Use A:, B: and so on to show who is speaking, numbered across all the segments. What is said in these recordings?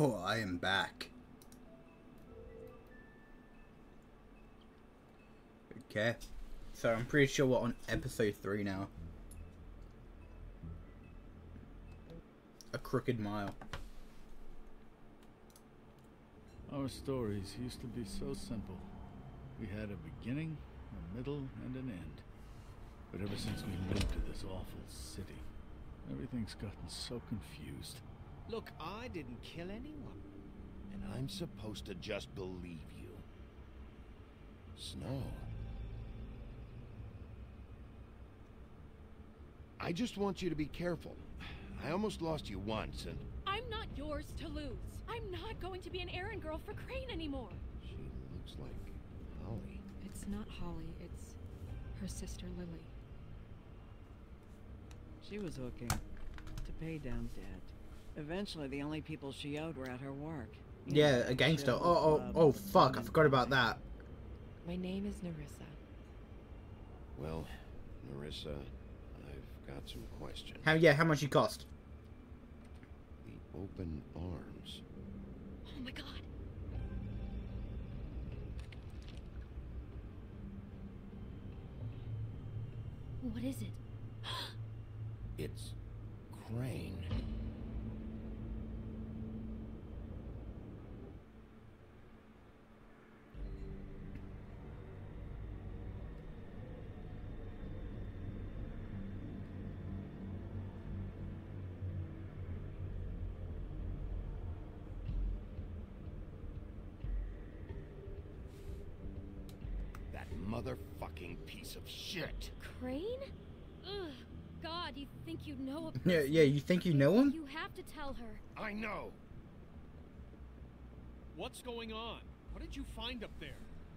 A: Oh, I am back. Okay. So I'm pretty sure we're on episode 3 now. A Crooked Mile.
B: Our stories used to be so simple. We had a beginning, a middle, and an end. But ever since we moved to this awful city, everything's gotten so confused.
C: Look, I didn't kill anyone. And I'm supposed to just believe you. Snow. I just want you to be careful. I almost lost you once, and
D: I'm not yours to lose. I'm not going to be an errand girl for Crane anymore.
C: she looks like Holly.
E: It's not Holly, it's her sister Lily.
F: She was looking to pay down debt. Eventually, the only people she owed were at her work. You
A: Yeah,
F: know,
A: a gangster. Oh, oh, oh, fuck. I forgot about that.
E: My name is Nerissa.
C: Well, Nerissa, I've got some questions.
A: How, yeah, how much it cost?
C: The open arms.
D: Oh my god. What is it?
C: It's Crane. That motherfucking piece of shit.
D: Crane? Ugh. God, you think you know a
A: Yeah, yeah, you think you know him?
D: You have to tell her.
C: I know.
G: What's going on? What did you find up there?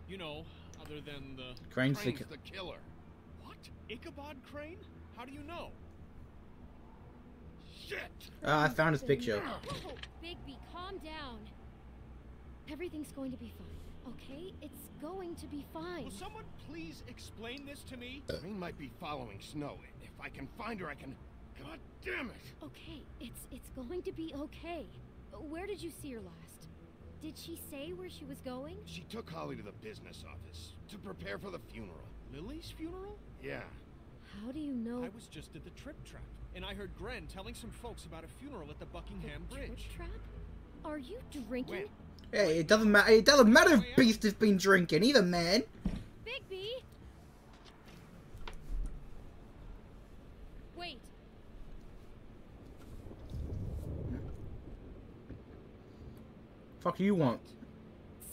G: You know, other than the...
A: Crane's the...
C: The killer.
G: What? Ichabod Crane? How do you know?
C: Shit!
A: Uh, I found his picture.
D: Oh, Bigby, calm down. Everything's going to be fine, okay? It's going to be fine.
G: Will someone please explain this to me? Uh.
C: Crane might be following Snow. If I can find her, I can. God damn it!
D: Okay, it's it's going to be okay. Where did you see her last? Did she say where she was going?
C: She took Holly to the business office to prepare for the funeral.
G: Lily's funeral?
C: Yeah.
D: How do you know?
G: I was just at the Trip Trap, and I heard Gren telling some folks about a funeral at the Buckingham
D: Trip
G: Bridge.
D: trap? Are you drinking?
C: When?
A: Hey, it doesn't matter. It doesn't matter if Beast has been drinking either, man.
D: Bigby! Wait.
A: Fuck you want?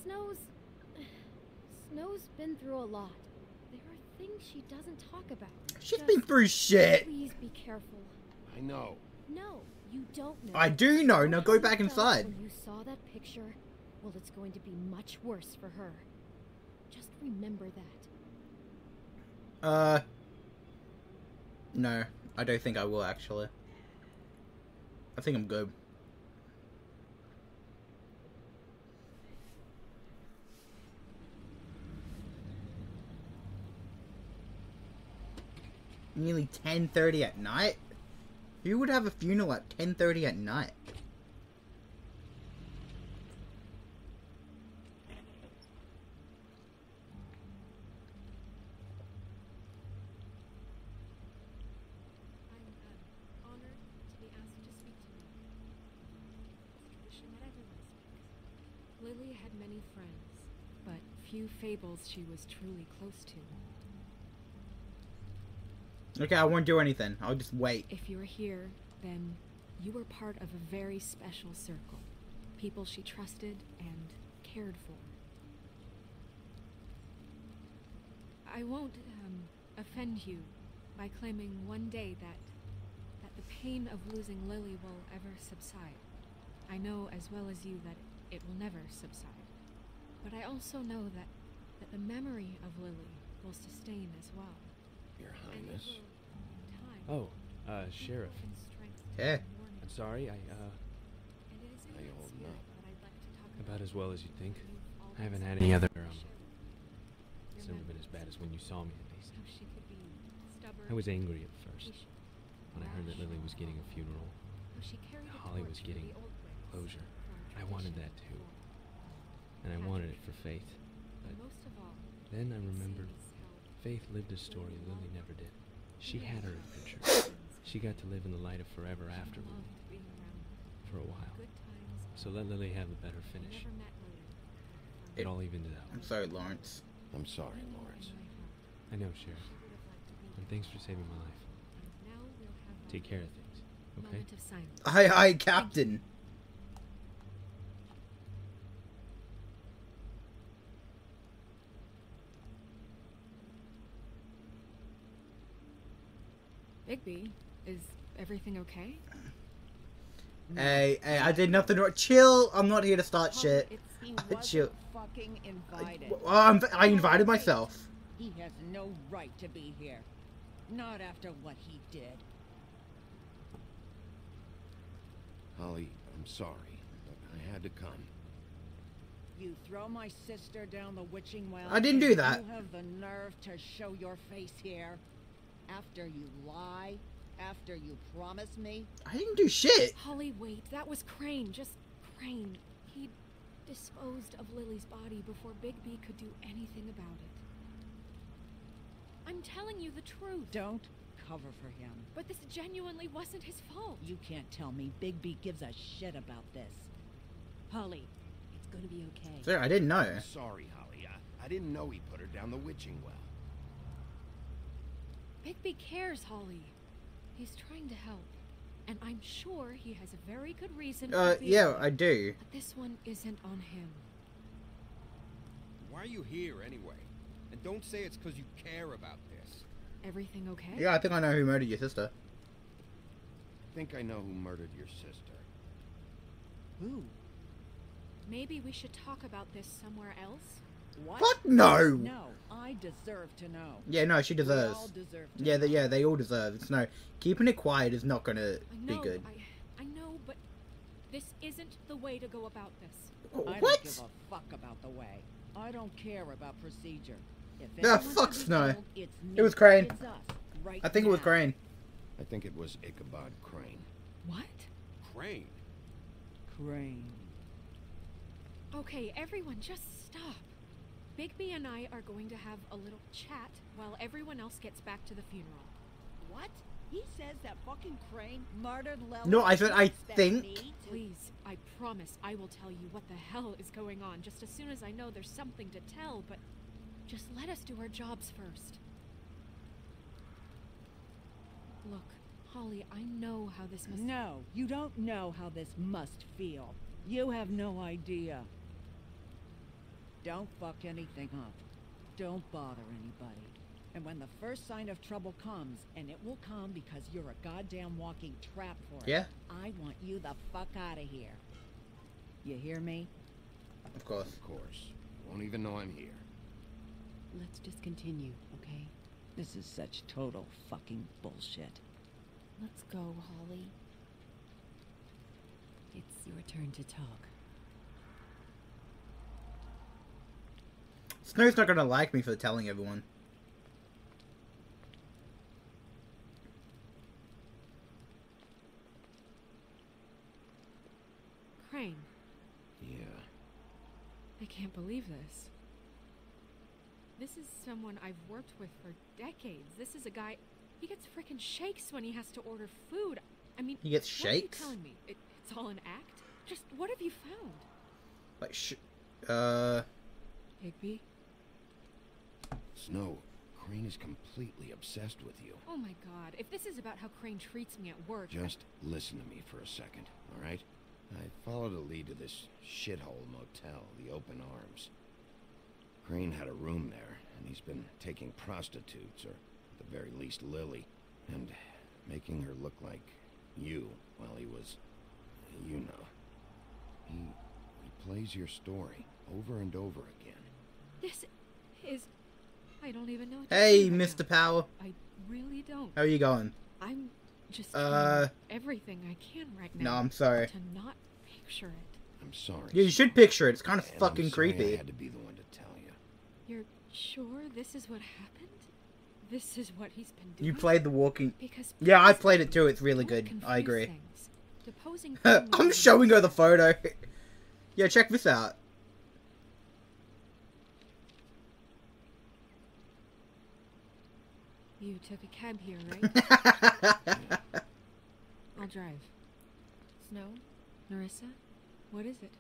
D: Snow's. Snow's been through a lot. There are things she doesn't talk about.
A: She's
D: Just
A: been through shit.
D: Please be careful.
C: I know.
D: No, you don't know.
A: I do know. Now go back inside.
D: When you saw that picture, well, it's going to be much worse for her. Just remember that.
A: Uh. No, I don't think I will actually. I think I'm good. Nearly 10:30 at night. Who would have a funeral at 10:30 at night?
E: I'm uh, honored to be asked to speak to you. It's tradition that everyone speaks. Lily had many friends, but few fables she was truly close to.
A: Okay, I won't do anything. I'll just wait.
E: If you're here, then you were part of a very special circle. People she trusted and cared for. I won't um, offend you by claiming one day that that the pain of losing Lily will ever subside. I know as well as you that it will never subside. But I also know that that the memory of Lily will sustain as well.
C: Your Highness.
E: time,
H: Oh, uh, Sheriff.
E: and strength
A: Yeah.
E: to warn
H: I'm sorry, I, uh,
E: And it is in
C: I hold
E: spirit
C: not.
E: like
H: about as well as you'd think. I haven't had any other, um, It's never been as bad as when you saw me, at least.
E: How she could be stubborn,
H: I was angry at first when I heard that Lily was getting a funeral.
E: how she carried
H: and Holly was getting
E: the old ways,
H: closure. I wanted that too. And I wanted it for Faith. But
E: Most of all,
H: then I remembered Faith lived a story Lily never did. She had her adventure. She got to live in the light of forever
E: she
H: after Lily
E: loved being around
H: for a while. So let Lily have a better finish.
E: never.
H: It all evened it out.
A: I'm sorry, Lawrence.
C: I'm sorry, Lawrence.
H: I know, Sheriff. And thanks for saving my life.
E: And now we'll have
H: Take care of things,
E: a
H: okay?
E: moment of silence.
A: Aye, aye, Captain.
E: Bigby, is everything okay?
A: Hey, hey, I did nothing wrong. Chill. I'm not here to start shit.
I: It's, he wasn't
A: chill.
I: fucking invited.
A: Well, I'm, I invited myself.
I: He has no right to be here. Not after what he did.
C: Holly, I'm sorry, but I had to come.
I: You throw my sister down the witching well.
A: I didn't do
I: and
A: that.
I: You have the nerve to show your face here. After you lie, after you promise me.
A: I didn't do shit.
E: Holly, wait. That was Crane. Just Crane. He disposed of Lily's body before Bigby could do anything about it. I'm telling you the truth.
I: Don't cover for him.
E: But this genuinely wasn't his fault.
I: You can't tell me Bigby gives a shit about this.
J: Holly, it's gonna be okay.
A: Sir, I didn't know.
C: I'm sorry, Holly. I, I didn't know he put her down the witching well.
E: Bigby cares, Holly. He's trying to help. And I'm sure he has a very good reason
A: Uh,
E: for being
A: yeah. I do.
E: But this one isn't on him.
K: Why are you here anyway? And don't say it's because you care about this.
E: Everything okay?
A: Yeah, I think I know who murdered your sister.
C: I think I know who murdered your sister.
I: Who?
E: Maybe we should talk about this somewhere else.
I: What?
A: Fuck no.
I: No, I deserve to know.
A: Yeah, no, she
I: We all
A: deserves.
I: deserve to
A: Yeah, they, yeah, they all deserve. It's no keeping it quiet is not gonna
E: I
A: be good.
E: I, I know, but this isn't the way to go about this.
I: I
A: what?
I: don't give a fuck about the way. I don't care about procedure. If
A: Ah,
I: anyone's
A: fuck
I: to
A: Snow. It was. Crane.
I: Right
A: I think it was. Crane.
C: I think it was Ichabod Crane.
E: What?
K: Crane.
I: Crane.
E: Okay, everyone, just stop. Bigby and I are going to have a little chat while everyone else gets back to the funeral.
I: What? He says that fucking Crane murdered Lily.
A: No, I said I think-
E: Please, I promise I will tell you what the hell is going on just as soon as I know there's something to tell, but just let us do our jobs first. Look, Holly, I know how this must
I: No, you don't know how this must feel. You have no idea. Don't fuck anything up. Don't bother anybody. And when the first sign of trouble comes, and it will come because you're a goddamn walking trap for it,
A: Yeah,
I: I want you the fuck out of here. You hear me?
A: of course.
C: Of course. Won't even know I'm here.
J: Let's just continue, okay?
I: This is such total fucking bullshit.
J: Let's go, Holly. It's your turn to talk.
A: Snow's not gonna like me for telling everyone.
E: Crane,
C: Yeah.
E: I can't believe this. This is someone I've worked with for decades. This is a guy. He gets freaking shakes when he has to order food. I mean,
A: He gets
E: what are you
A: shakes?
E: telling me? It, it's all an act? Just what have you found?
A: Like, sh- uh,
E: Higby?
C: Snow, Crane is completely obsessed with you.
E: Oh my god, if this is about how Crane treats me at work. I-
C: Just listen to me for a second, all right? I followed a lead to this shithole motel, the Open Arms. Crane had a room there, and he's been taking prostitutes, or at the very least Lily, and making her look like you while he was, you know. He, he plays your story over and over again.
E: This is. I don't even know
A: hey,
E: say right
A: Mr.
E: now.
A: Power,
E: I really don't.
A: how are you going?
E: I'm just
A: Uh,
E: everything I can right now.
A: No, I'm sorry.
E: To not picture it.
C: I'm sorry.
A: Yeah, you should picture it. It's kind of
C: and I'm
A: fucking
C: sorry I
A: creepy.
C: had to be the one to tell you.
E: You're sure this is what happened? This is what he's been doing?
A: You played The Walking.
E: Because
A: Yeah, I played it too. It's really good. I agree. I'm
E: Crane
A: showing her the photo. Yeah, check this out.
E: You took a cab here, right? I'll drive.
D: Snow,
E: Nerissa, what is it?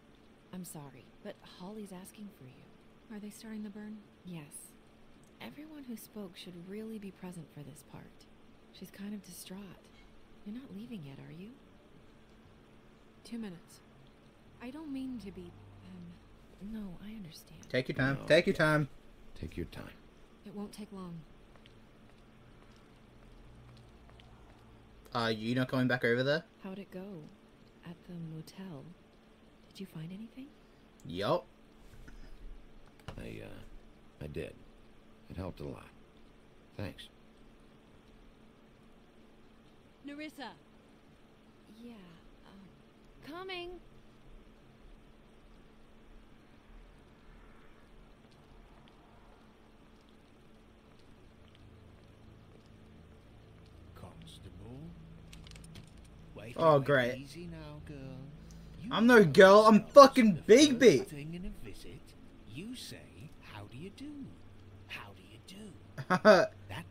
D: I'm sorry, but Holly's asking for you.
E: Are they starting the burn?
D: Yes. Everyone who spoke should really be present for this part. She's kind of distraught. You're not leaving yet, are you?
E: Two minutes. I don't mean to be, um,
D: No, I understand.
A: Take your time.
C: No.
A: Take your time.
C: Take your time.
E: it won't take long.
A: Are you not going back over there?
D: How'd it go? At the motel? Did you find anything?
A: Yup.
C: I, uh, I did. It helped a lot. Thanks.
F: Nerissa!
D: Yeah, um, coming.
G: Constable. Wait
A: Oh, great.
G: Easy now, girl.
A: I'm no girl, I'm fucking Bigby.
G: thing in a visit, you say, "How do you do? How do you do?"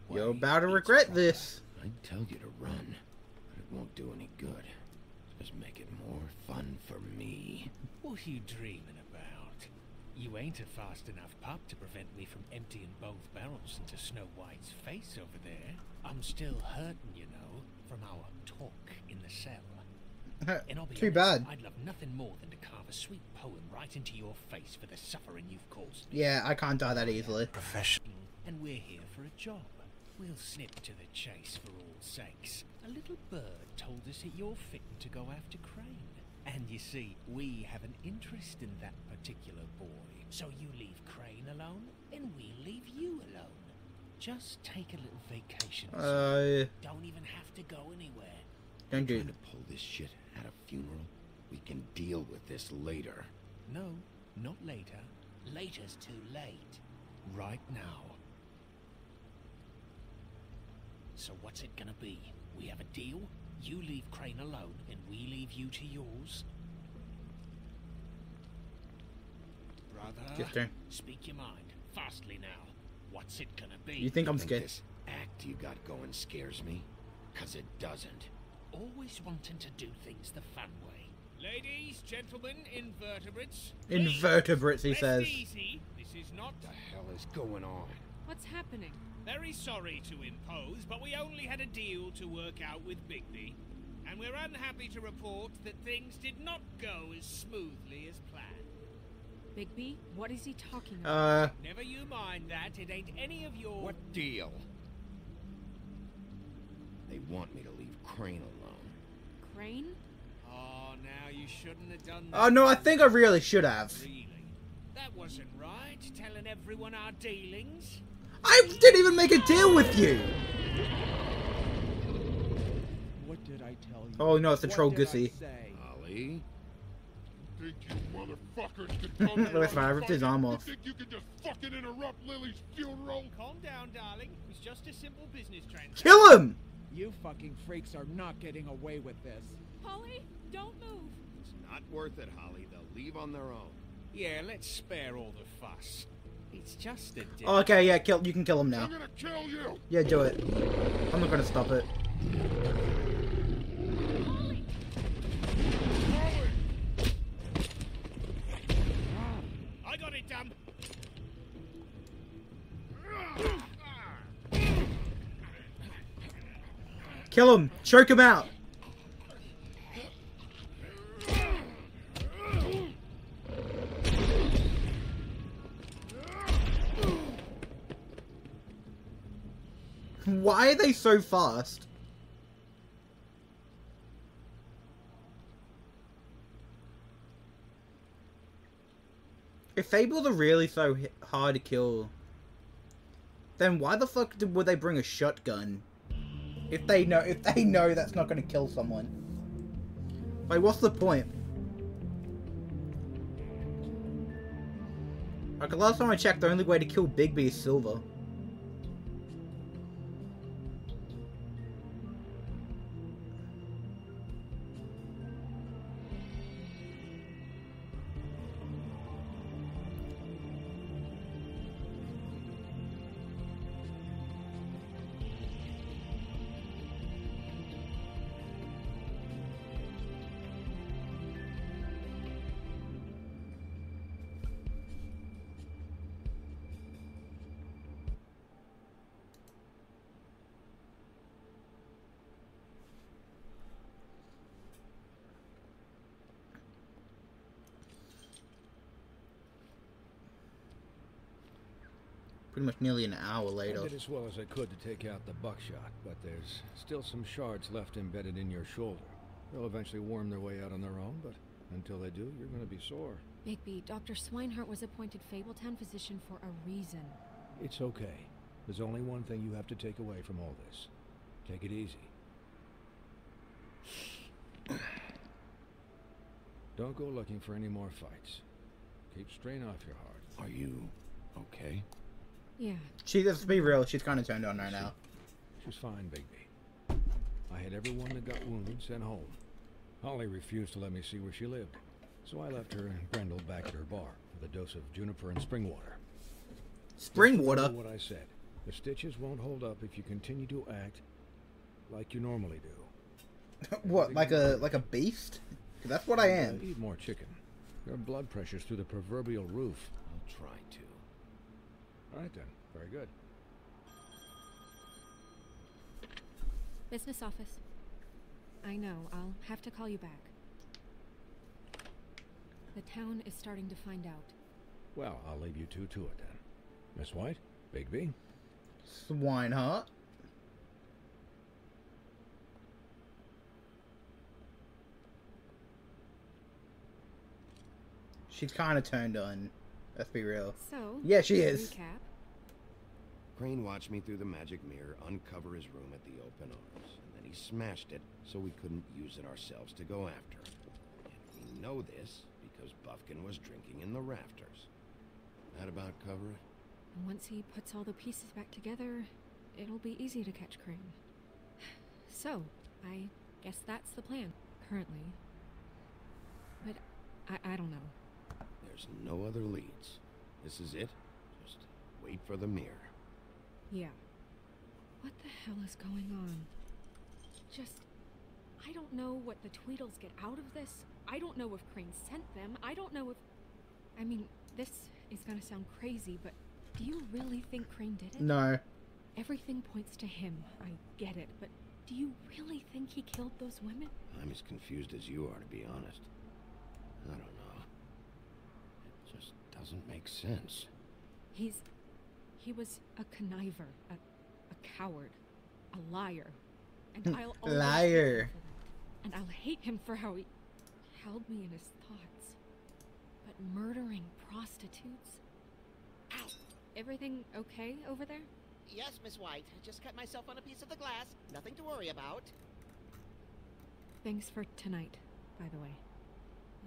A: You're about to regret this.
C: I'd tell you to run, but it won't do any good. Just make it more fun for me.
G: What are you dreaming about? You ain't a fast enough pup to prevent me from emptying both barrels into Snow White's face over there. I'm still hurting, you know, from our talk in the cell. And I'll be
A: Too
G: honest,
A: bad.
G: I'd love nothing more than to carve a sweet poem right into your face for the suffering you've caused me.
A: Yeah, I can't die that easily.
G: Professional, and we're here for a job. We'll snip to the chase for all sakes. A little bird told us that you're fitting to go after Crane. And you see, we have an interest in that particular boy. So you leave Crane alone, and we leave you alone. Just take a little vacation. or something.
A: Uh,
G: Don't even have to go anywhere.
A: don't do
C: Trying to pull this shit at a funeral? We can deal with this later.
G: No, not later. Later's too late. Right now. So what's it gonna be? We have a deal? You leave Crane alone, and we leave you to yours? Brother,
A: Yes, sir.
G: speak your mind. Fastly now. What's it gonna be?
A: You think I'm
C: Think
A: scared?
C: this act you got going scares me? Cause it doesn't.
G: Always wanting to do things the fun way. Ladies, gentlemen, invertebrates.
A: Invertebrates, he
G: Rest
A: says.
G: easy. This is not
C: What the hell is going on?
E: What's happening?
G: Very sorry to impose, but we only had a deal to work out with Bigby. And we're unhappy to report that things did not go as smoothly as planned.
E: Bigby, what is he talking about?
A: Uh,
G: Never you mind that, it ain't any of your...
C: What deal? They want me to leave Crane alone.
E: Crane?
G: Oh, now you shouldn't have done that.
A: oh no, I think I really should have.
G: Really? That wasn't right, telling everyone our dealings.
A: I didn't even make a deal with you.
L: What did I tell you?
A: Oh no, it's the
L: What
A: troll
L: did I
A: Gussy.
C: Ollie?
M: Think you
A: That's fine, I ripped his arm
M: You
A: off.
M: think you can just fucking interrupt Lily's funeral?
G: Calm down, darling. It was just a simple business transaction.
A: Kill him!
L: You fucking freaks are not getting away with this.
E: Holly, don't move.
C: It's not worth it, Holly. They'll leave on their own.
G: Yeah, let's spare all the fuss. It's just a deal.
A: Oh, okay, yeah, kill. You can kill him now.
M: I'm gonna kill you!
A: Yeah, do it. I'm not gonna stop it.
M: Holly!
G: I got it done.
A: Kill him. Choke him out. Why are they so fast? If Fables are really so hard to kill, then why the fuck did, would they bring a shotgun? If they know, if they know that's not going to kill someone, like, what's the point? Like last time I checked, the only way to kill Bigby is silver. Much nearly an hour later.
N: I did as well as I could to take out the buckshot, but there's still some shards left embedded in your shoulder. They'll eventually worm their way out on their own, but until they do, you're going to be sore.
E: Bigby, Dr. Swineheart was appointed Fabletown physician for a reason.
N: It's okay. There's only one thing you have to take away from all this. Take it easy. Don't go looking for any more fights. Keep strain off your heart.
C: Are you okay?
E: Yeah.
A: She, let's be real, she's kind of turned on right now.
N: She's fine, Bigby. I had everyone that got wounded sent home. Holly refused to let me see where she lived, so I left her and Grendel back at her bar with a dose of juniper and spring water.
A: Spring
N: Just
A: water?
N: What I said. The stitches won't hold up if you continue to act like you normally do.
A: what, like a like a beast? That's what I
N: And,
A: am.
N: Eat more chicken. Your blood pressure's through the proverbial roof.
C: I'll try to.
N: All right then. Very good.
E: Business office. I know, I'll have to call you back. The town is starting to find out.
N: Well, I'll leave you two to it then. Miss White, Bigby.
A: Swineheart. She's kind of turned on. Let's be real.
E: So,
A: Yeah, she is.
E: Recap,
C: Crane watched me through the magic mirror uncover his room at the open arms, and then he smashed it so we couldn't use it ourselves to go after him. And we know this because Buffkin was drinking in the rafters. That about cover it?
E: once he puts all the pieces back together, it'll be easy to catch Crane. So, I guess that's the plan, currently. But I, I don't know.
C: There's no other leads. This is it. Just wait for the mirror.
E: Yeah. What the hell is going on? Just. I don't know what the Tweedles get out of this. I don't know if Crane sent them. I don't know if. I mean, this is gonna sound crazy, but do you really think Crane did it?
A: No.
E: Everything points to him. I get it, but do you really think he killed those women?
C: I'm as confused as you are, to be honest. I don't know. It just doesn't make sense.
E: He's. He was a conniver, a, a coward, a liar. And hmm, I'll always hate him
A: Liar.
E: for. And I'll hate him for how he held me in his thoughts. But murdering prostitutes? Ow! Everything okay over there?
O: Yes, Miss White. Just cut myself on a piece of the glass. Nothing to worry about.
E: Thanks for tonight, by the way.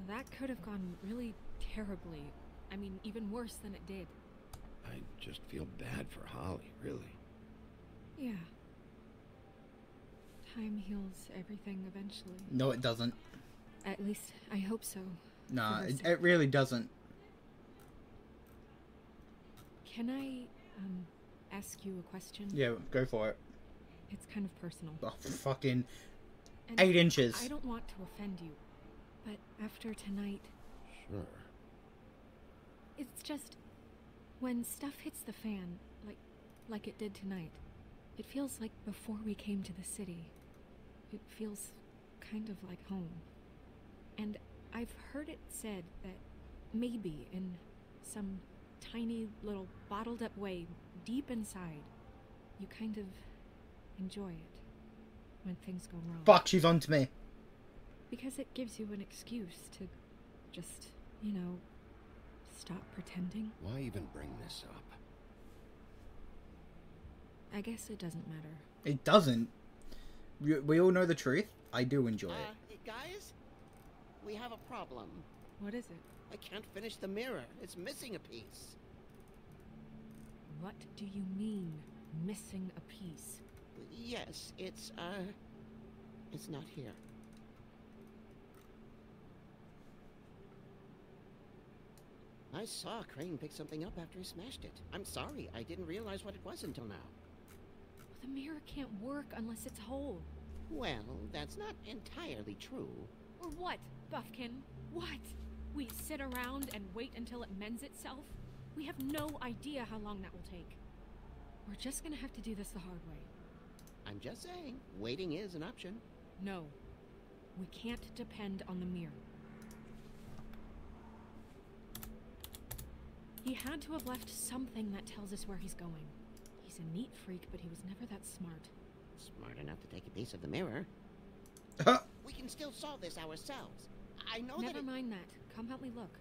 E: That could have gone really terribly. I mean, even worse than it did.
C: I just feel bad for Holly, really.
E: Yeah. Time heals everything eventually.
A: No, it doesn't.
E: At least, I hope so.
A: Nah, it, it really doesn't.
E: Can I, um, ask you a question?
A: Yeah, go for it.
E: It's kind of personal.
A: Oh, fucking
E: And
A: eight inches.
E: I don't want to offend you, but after tonight,
C: Sure.
E: it's just when stuff hits the fan, like like it did tonight. It feels like before we came to the city. It feels kind of like home. And I've heard it said that maybe in some tiny little bottled up way deep inside, you kind of enjoy it when things go wrong.
A: Fuck, she's on to me.
E: Because it gives you an excuse to just, you know, stop pretending.
C: Why even bring this up?
E: I guess it doesn't matter.
A: It doesn't. We, we all know the truth. I do enjoy
O: Uh,
A: it.
O: guys, we have a problem.
E: What is it?
O: I can't finish the mirror. It's missing a piece.
E: What do you mean, missing a piece?
O: Yes, it's, uh, it's not here. I saw Crane pick something up after he smashed it. I'm sorry, I didn't realize what it was until now.
E: The mirror can't work unless it's whole.
O: Well, that's not entirely true.
E: Or what, Buffkin? What? We sit around and wait until it mends itself? We have no idea how long that will take. We're just gonna have to do this the hard way.
O: I'm just saying, waiting is an option.
E: No. We can't depend on the mirror. He had to have left something that tells us where he's going. He's a neat freak, but he was never that smart.
O: Smart enough to take a piece of the mirror. we can still solve this ourselves. I know that.
E: Never
O: it-
E: mind that. Come help me look.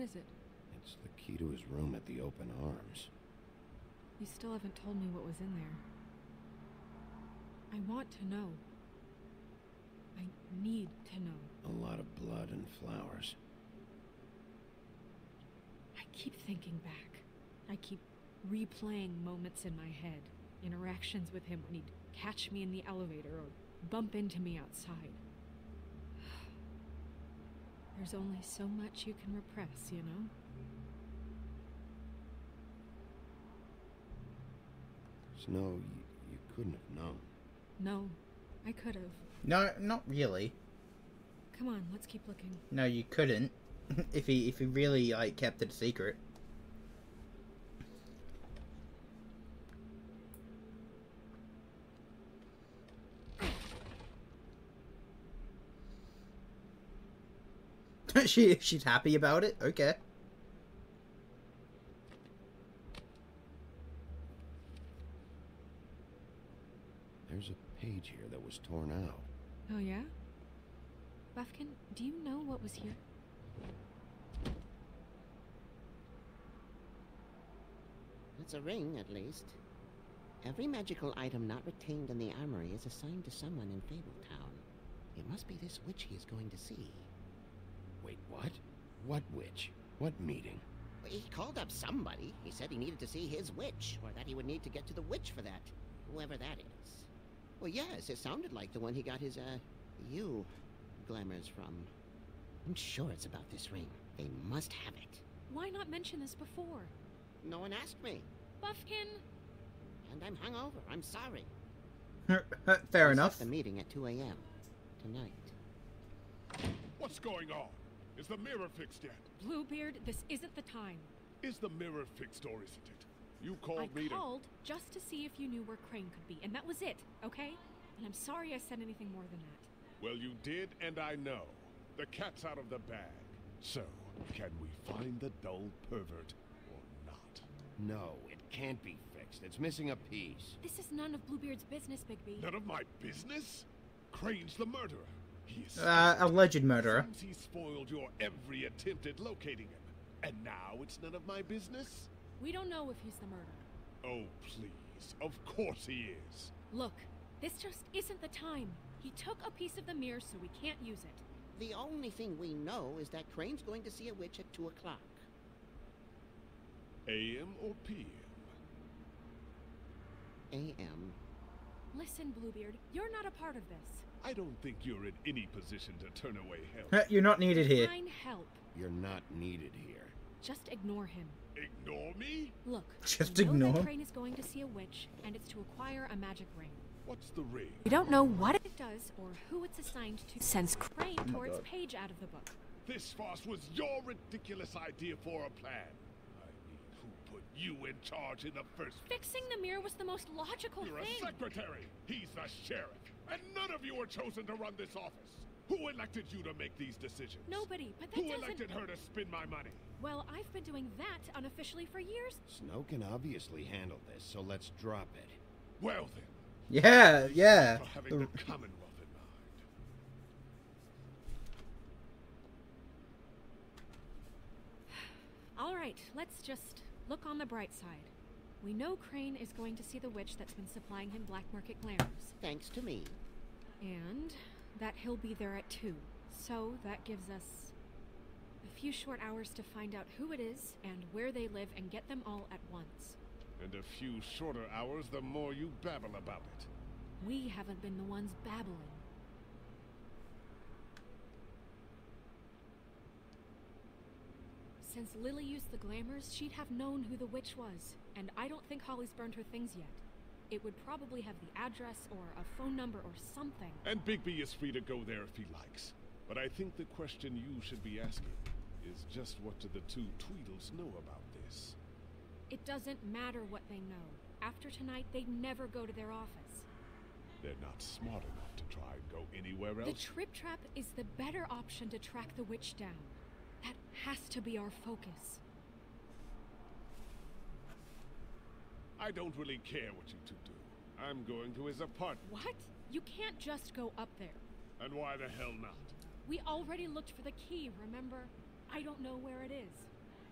E: What is it?
C: It's the key to his room at the open arms.
E: You still haven't told me what was in there. I want to know. I need to know.
C: A lot of blood and flowers.
E: I keep thinking back. I keep replaying moments in my head. Interactions with him when he'd catch me in the elevator or bump into me outside. There's only so much you can repress, you know?
C: Snow, you, you couldn't have known.
E: No, I could have.
A: No, not really.
E: Come on, let's keep looking.
A: No, you couldn't. if he if he really like kept it a secret. She she's happy about it. Okay.
C: There's a page here that was torn out.
E: Oh, yeah? Buffkin, do you know what was here?
O: It's a ring, at least. Every magical item not retained in the armory is assigned to someone in Fabletown. It must be this witch he is going to see.
C: Wait, what? What witch? What meeting?
O: He called up somebody. He said he needed to see his witch, or that he would need to get to the witch for that. Whoever that is. Well, yes, it sounded like the one he got his, uh, you glamours from. I'm sure it's about this ring. They must have it.
E: Why not mention this before?
O: No one asked me.
E: Buffkin!
O: And I'm hungover. I'm sorry.
A: Fair
O: We
A: enough.
O: The meeting at 2 a.m. tonight.
M: What's going on? Is the mirror fixed yet?
E: Bluebeard, this isn't the time.
M: Is the mirror fixed or isn't it? You called
E: I
M: me to...
E: called just to see if you knew where Crane could be, and that was it, okay? And I'm sorry I said anything more than that.
M: Well, you did, and I know. The cat's out of the bag. So, can we find the dull pervert or not?
C: No, it can't be fixed. It's missing a piece.
E: This is none of Bluebeard's business, Bigby.
M: None of my business? Crane's the murderer. He is
A: Uh, alleged murderer.
M: Seems he spoiled your every attempt at locating him. And now it's none of my business?
E: We don't know if he's the murderer.
M: Oh, please. Of course he is.
E: Look, this just isn't the time. He took a piece of the mirror, so we can't use it.
O: The only thing we know is that Crane's going to see a witch at 2 o'clock.
M: AM or PM?
O: A.M.
E: Listen, Bluebeard, you're not a part of this.
M: I don't think you're in any position to turn away help.
A: You're not needed here.
E: Fine help.
C: You're not needed here.
E: Just ignore him.
M: Ignore me?
E: Look,
A: Just
E: we know
A: ignore
E: that
A: him.
E: Crane is going to see a witch, and it's to acquire a magic ring.
M: What's the ring?
E: We don't know what it does or who it's assigned to since Crane
M: Oh my
E: tore its
M: God.
E: page out of the book.
M: This farce was your ridiculous idea for a plan. I mean, who put you in charge in the first
E: Fixing the mirror was the most logical
M: You're
E: thing.
M: a secretary. He's the sheriff. And none of you were chosen to run this office. Who elected you to make these decisions?
E: Nobody, but that
M: Who
E: doesn't...
M: elected her to spend my money?
E: Well, I've been doing that unofficially for years.
C: Snow can obviously handle this, so let's drop it.
M: Well then,
A: Yeah, yeah.
M: for having
A: The-
M: the Commonwealth in mind.
E: All right, let's just look on the bright side. We know Crane is going to see the witch that's been supplying him black market glamours.
O: Thanks to me.
E: And that he'll be there at 2. So that gives us a few short hours to find out who it is and where they live and get them all at once.
M: And a few shorter hours, the more you babble about it.
E: We haven't been the ones babbling. Since Lily used the glamours, she'd have known who the witch was. And I don't think Holly's burned her things yet. It would probably have the address or a phone number or something.
M: And Bigby is free to go there if he likes. But I think the question you should be asking is just what do the two Tweedles know about this?
E: It doesn't matter what they know. After tonight, they'd never go to their office.
M: They're not smart enough to try and go anywhere else. The.
E: Trip Trap is the better option to track the witch down. That has to be our focus.
M: I don't really care what you two do. I'm going to his apartment.
E: What? You can't just go up there.
M: And why the hell not?
E: We already looked for the key, remember? I don't know where it is.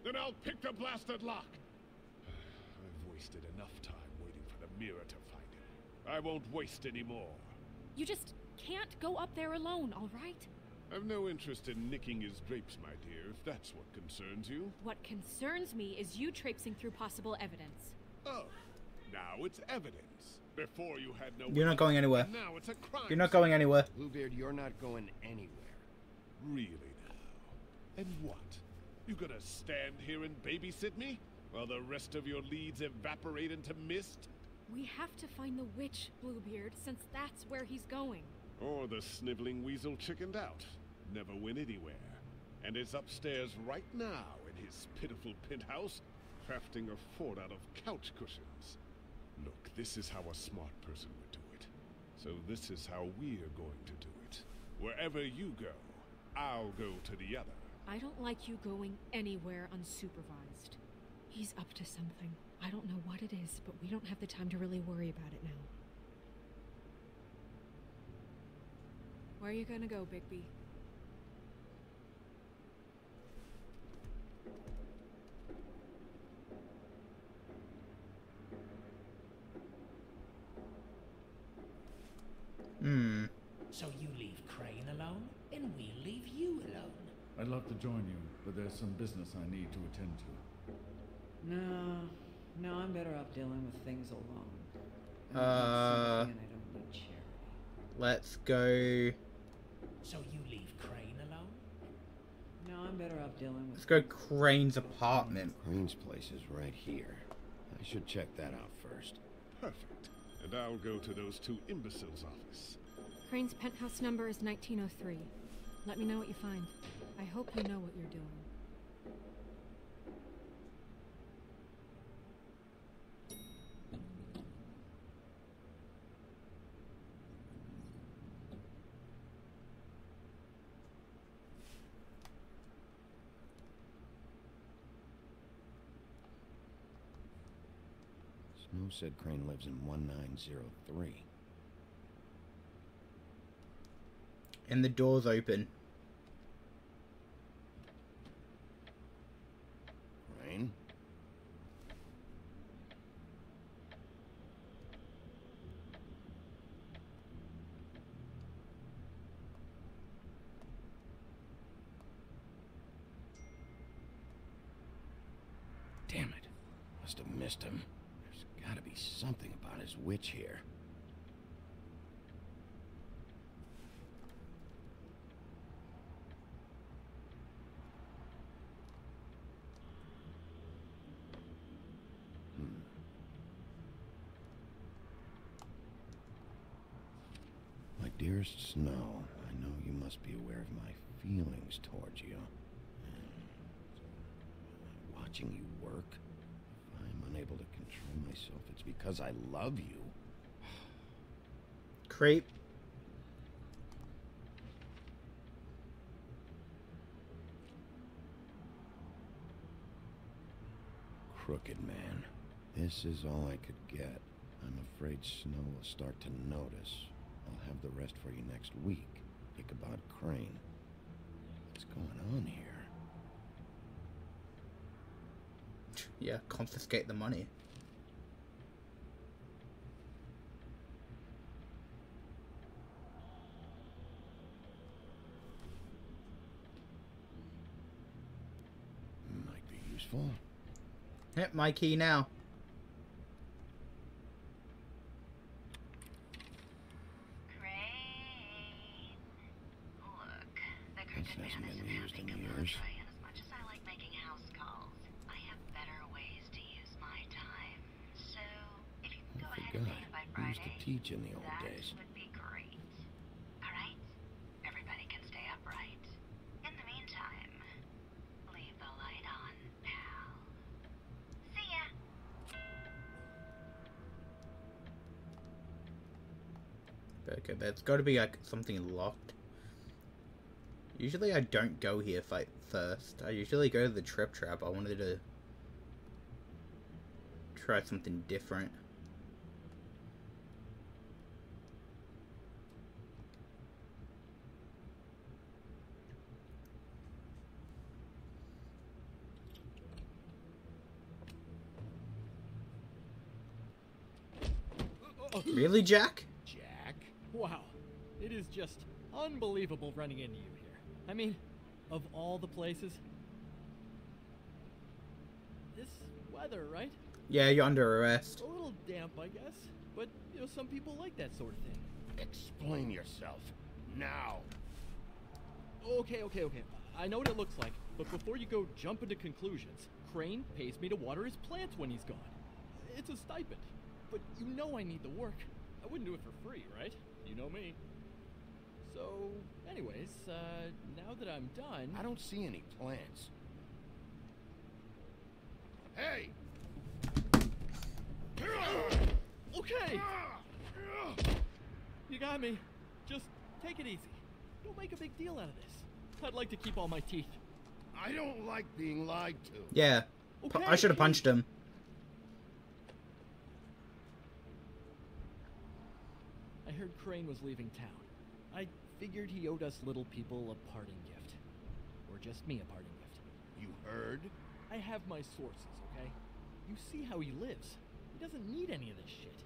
M: Then I'll pick the blasted lock. I've wasted enough time waiting for the mirror to find him. I won't waste any more.
E: You just can't go up there alone, all right?
M: I've no interest in nicking his drapes, my dear, if that's what concerns you.
E: What concerns me is you traipsing through possible evidence.
M: Oh, now it's evidence. Before you had no.
A: You're not going anywhere.
M: Now it's a crime.
A: You're not going anywhere.
C: Bluebeard, you're not going anywhere.
M: Really now? And what? You gonna stand here and babysit me while the rest of your leads evaporate into mist?
E: We have to find the witch, Bluebeard, since that's where he's going.
M: Or the sniveling weasel chickened out, never went anywhere, and is upstairs right now in his pitiful penthouse, crafting a fort out of couch cushions. Look, this is how a smart person would do it. So this is how we're going to do it. Wherever you go, I'll go to the other.
E: I don't like you going anywhere unsupervised. He's up to something. I don't know what it is, but we don't have the time to really worry about it now. Where are you gonna go, Bigby?
A: Hmm.
G: So you leave Crane alone, and we'll leave you alone.
B: I'd love to join you, but there's some business I need to attend to.
F: No, no, I'm better off dealing with things alone. I
A: Uh,
F: don't need sympathy and I don't need charity.
A: let's go.
G: So you leave Crane alone?
F: No, I'm better off dealing with.
A: Let's go Crane's apartment.
C: Crane's place is right here. I should check that out first.
M: Perfect. And I'll go to those two imbeciles' office.
E: Crane's penthouse number is 1903. Let me know what you find. I hope you know what you're doing.
C: Said Crane lives in 1903.
A: And the door's open.
C: Crane? Damn it. Must have missed him. Something about his witch here. Hmm. My dearest Snow, I know you must be aware of my feelings towards you. And watching you work, unable to control myself, it's because I love you.
A: Creep.
C: Crooked man. This is all I could get. I'm afraid Snow will start to notice. I'll have the rest for you next week. Ichabod Crane. What's going on here?
A: Yeah, confiscate the money.
C: Might be useful.
A: Yep, my key now.
C: This hasn't been used in years.
P: As much as I like making house calls,
C: God, he used to teach in the old days.
P: would be great. Alright? Everybody can stay upright. In the meantime, leave the light on, pal. See ya!
A: Okay, that's got to be like something locked. Usually I don't go here fight first. I usually go to the trip trap. I wanted to try something different. Really, Jack?
Q: Jack? Wow. It is just unbelievable running into you here. I mean, of all the places. This weather, right?
A: Yeah, you're under arrest.
Q: A little damp, I guess. But, you know, some people like that sort of thing.
C: Explain yourself. Now.
Q: Okay, okay, okay. I know what it looks like, but before you go jump into conclusions, Crane pays me to water his plants when he's gone. It's a stipend. But you know I need the work. I wouldn't do it for free, right? You know me. So, anyways, uh, now that I'm done.
C: I don't see any plants. Hey!
Q: Okay! You got me. Just take it easy. Don't make a big deal out of this. I'd like to keep all my teeth.
C: I don't like being lied to.
A: Yeah. Pu- I should have punched him.
Q: I heard Crane was leaving town. I figured he owed us little people a parting gift. Or just me a parting gift.
C: You heard?
Q: I have my sources, okay? You see how he lives. He doesn't need any of this shit.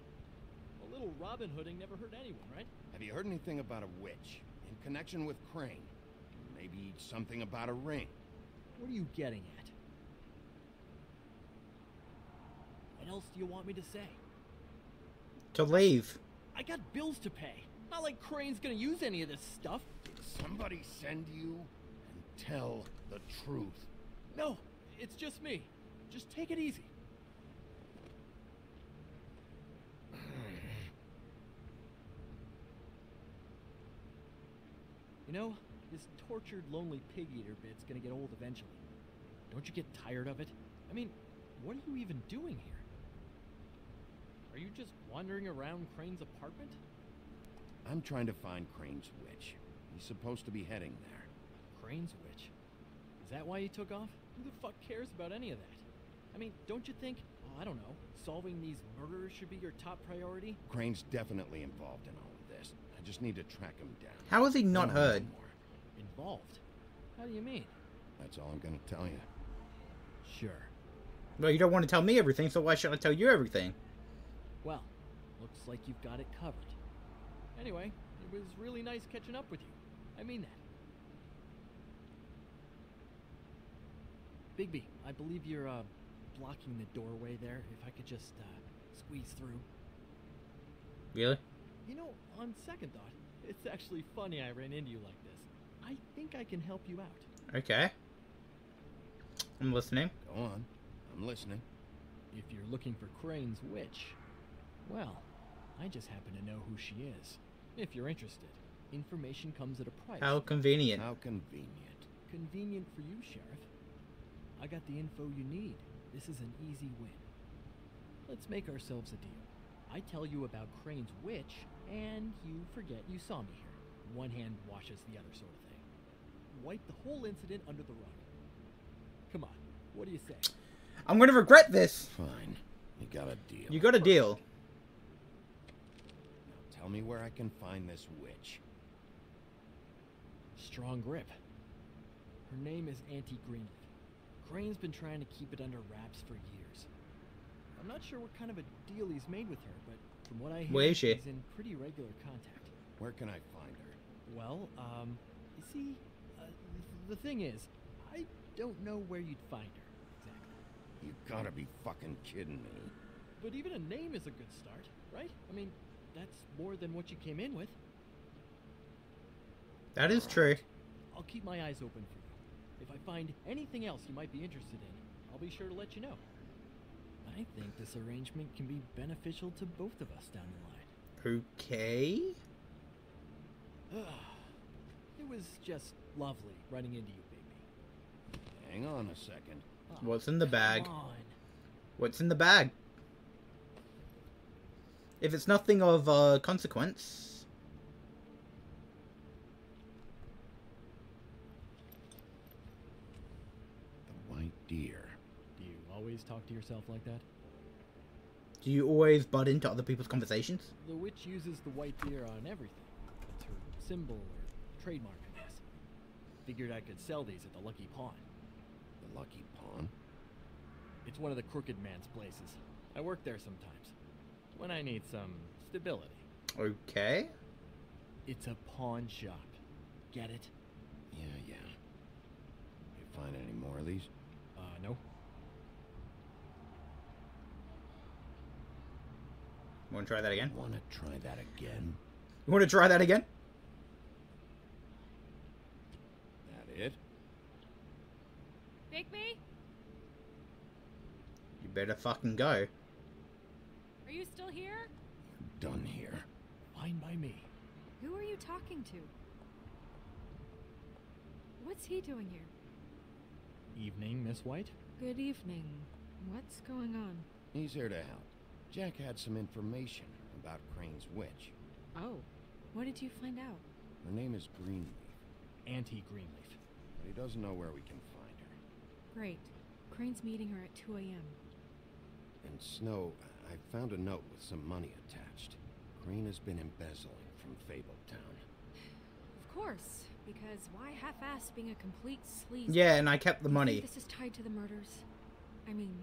Q: A little Robin Hooding never hurt anyone, right?
C: Have you heard anything about a witch in connection with Crane? Maybe something about a ring.
Q: What are you getting at? What else do you want me to say?
A: To leave.
Q: I got bills to pay. Not like Crane's gonna use any of this stuff.
C: Did somebody send you? And tell the truth.
Q: No, it's just me. Just take it easy. You know, this tortured, lonely pig eater bit's gonna get old eventually. Don't you get tired of it? I mean, what are you even doing here? Are you just wandering around Crane's apartment?
C: I'm trying to find Crane's witch. He's supposed to be heading there.
Q: Crane's witch? Is that why he took off? Who the fuck cares about any of that? I mean, don't you think, oh, I don't know, solving these murders should be your top priority?
C: Crane's definitely involved in all of this. I just need to track him down.
A: How is he not
C: I
A: heard?
Q: Involved? How do you mean?
C: That's all I'm gonna tell you.
Q: Sure.
A: Well, you don't want to tell me everything, so why should I tell you everything?
Q: Well, looks like you've got it covered. Anyway, it was really nice catching up with you. I mean that. Bigby, I believe you're uh, blocking the doorway there. If I could just uh, squeeze through.
A: Really?
Q: You know, on second thought, it's actually funny I ran into you like this. I think I can help you out.
A: Okay. I'm listening.
C: Go on. I'm listening.
Q: If you're looking for Crane's witch, well, I just happen to know who she is. If you're interested, information comes at a price.
A: How convenient.
C: How convenient.
Q: Convenient for you, Sheriff. I got the info you need. This is an easy win. Let's make ourselves a deal. I tell you about Crane's witch, and you forget you saw me here. One hand washes the other sort of thing. Wipe the whole incident under the rug. Come on, what do you say?
A: I'm gonna regret this.
C: Fine. You got a deal.
A: You got a deal.
C: Now tell me where I can find this witch.
Q: Strong grip. Her name is Auntie Greenleaf. Crane's been trying to keep it under wraps for years. I'm not sure what kind of a deal he's made with her, but from what I hear,
A: Where is she?
Q: he's in pretty regular contact.
C: Where can I find her?
Q: Well, um, you see, uh, the thing is, I don't know where you'd find her exactly.
C: You gotta be fucking kidding me.
Q: But even a name is a good start, right? I mean, that's more than what you came in with.
A: That is true.
Q: I'll keep my eyes open for you. If I find anything else you might be interested in, I'll be sure to let you know. I I think this arrangement can be beneficial to both of us down the line.
A: Okay.
Q: Ah, it was just lovely running into you, baby.
C: Hang on a second.
A: Ah, What's in the bag?
Q: Come on.
A: What's in the bag? If it's nothing of uh, consequence.
C: The white deer.
Q: Do you always talk to yourself like that?
A: Do you always butt into other people's conversations?
Q: The witch uses the white deer on everything. It's her symbol or trademark, I guess. Figured I could sell these at the Lucky Pawn.
C: The Lucky Pawn?
Q: It's one of the crooked man's places. I work there sometimes. When I need some stability.
A: Okay.
Q: It's a pawn shop. Get it?
C: Yeah, yeah. You find any more of these?
Q: Uh, no.
A: Want to try that again?
C: Want to try that again?
A: You want to try that again?
C: That it?
E: Bigby?
A: You better fucking go.
E: Are you still here?
C: Done here.
Q: Fine by me.
E: Who are you talking to? What's he doing here?
Q: Evening, Miss White?
E: Good evening. What's going on?
C: He's here to help. Jack had some information about Crane's witch.
E: Oh, what did you find out?
C: Her name is Greenleaf,
Q: Auntie Greenleaf.
C: but he doesn't know where we can find her.
E: Great. Crane's meeting her at 2 a.m.
C: And Snow, I found a note with some money attached. Crane has been embezzling from Fabletown.
E: Of course, because why half-ass being a complete sleaze?
A: Yeah, and I kept the money.
E: This is tied to the murders. I mean,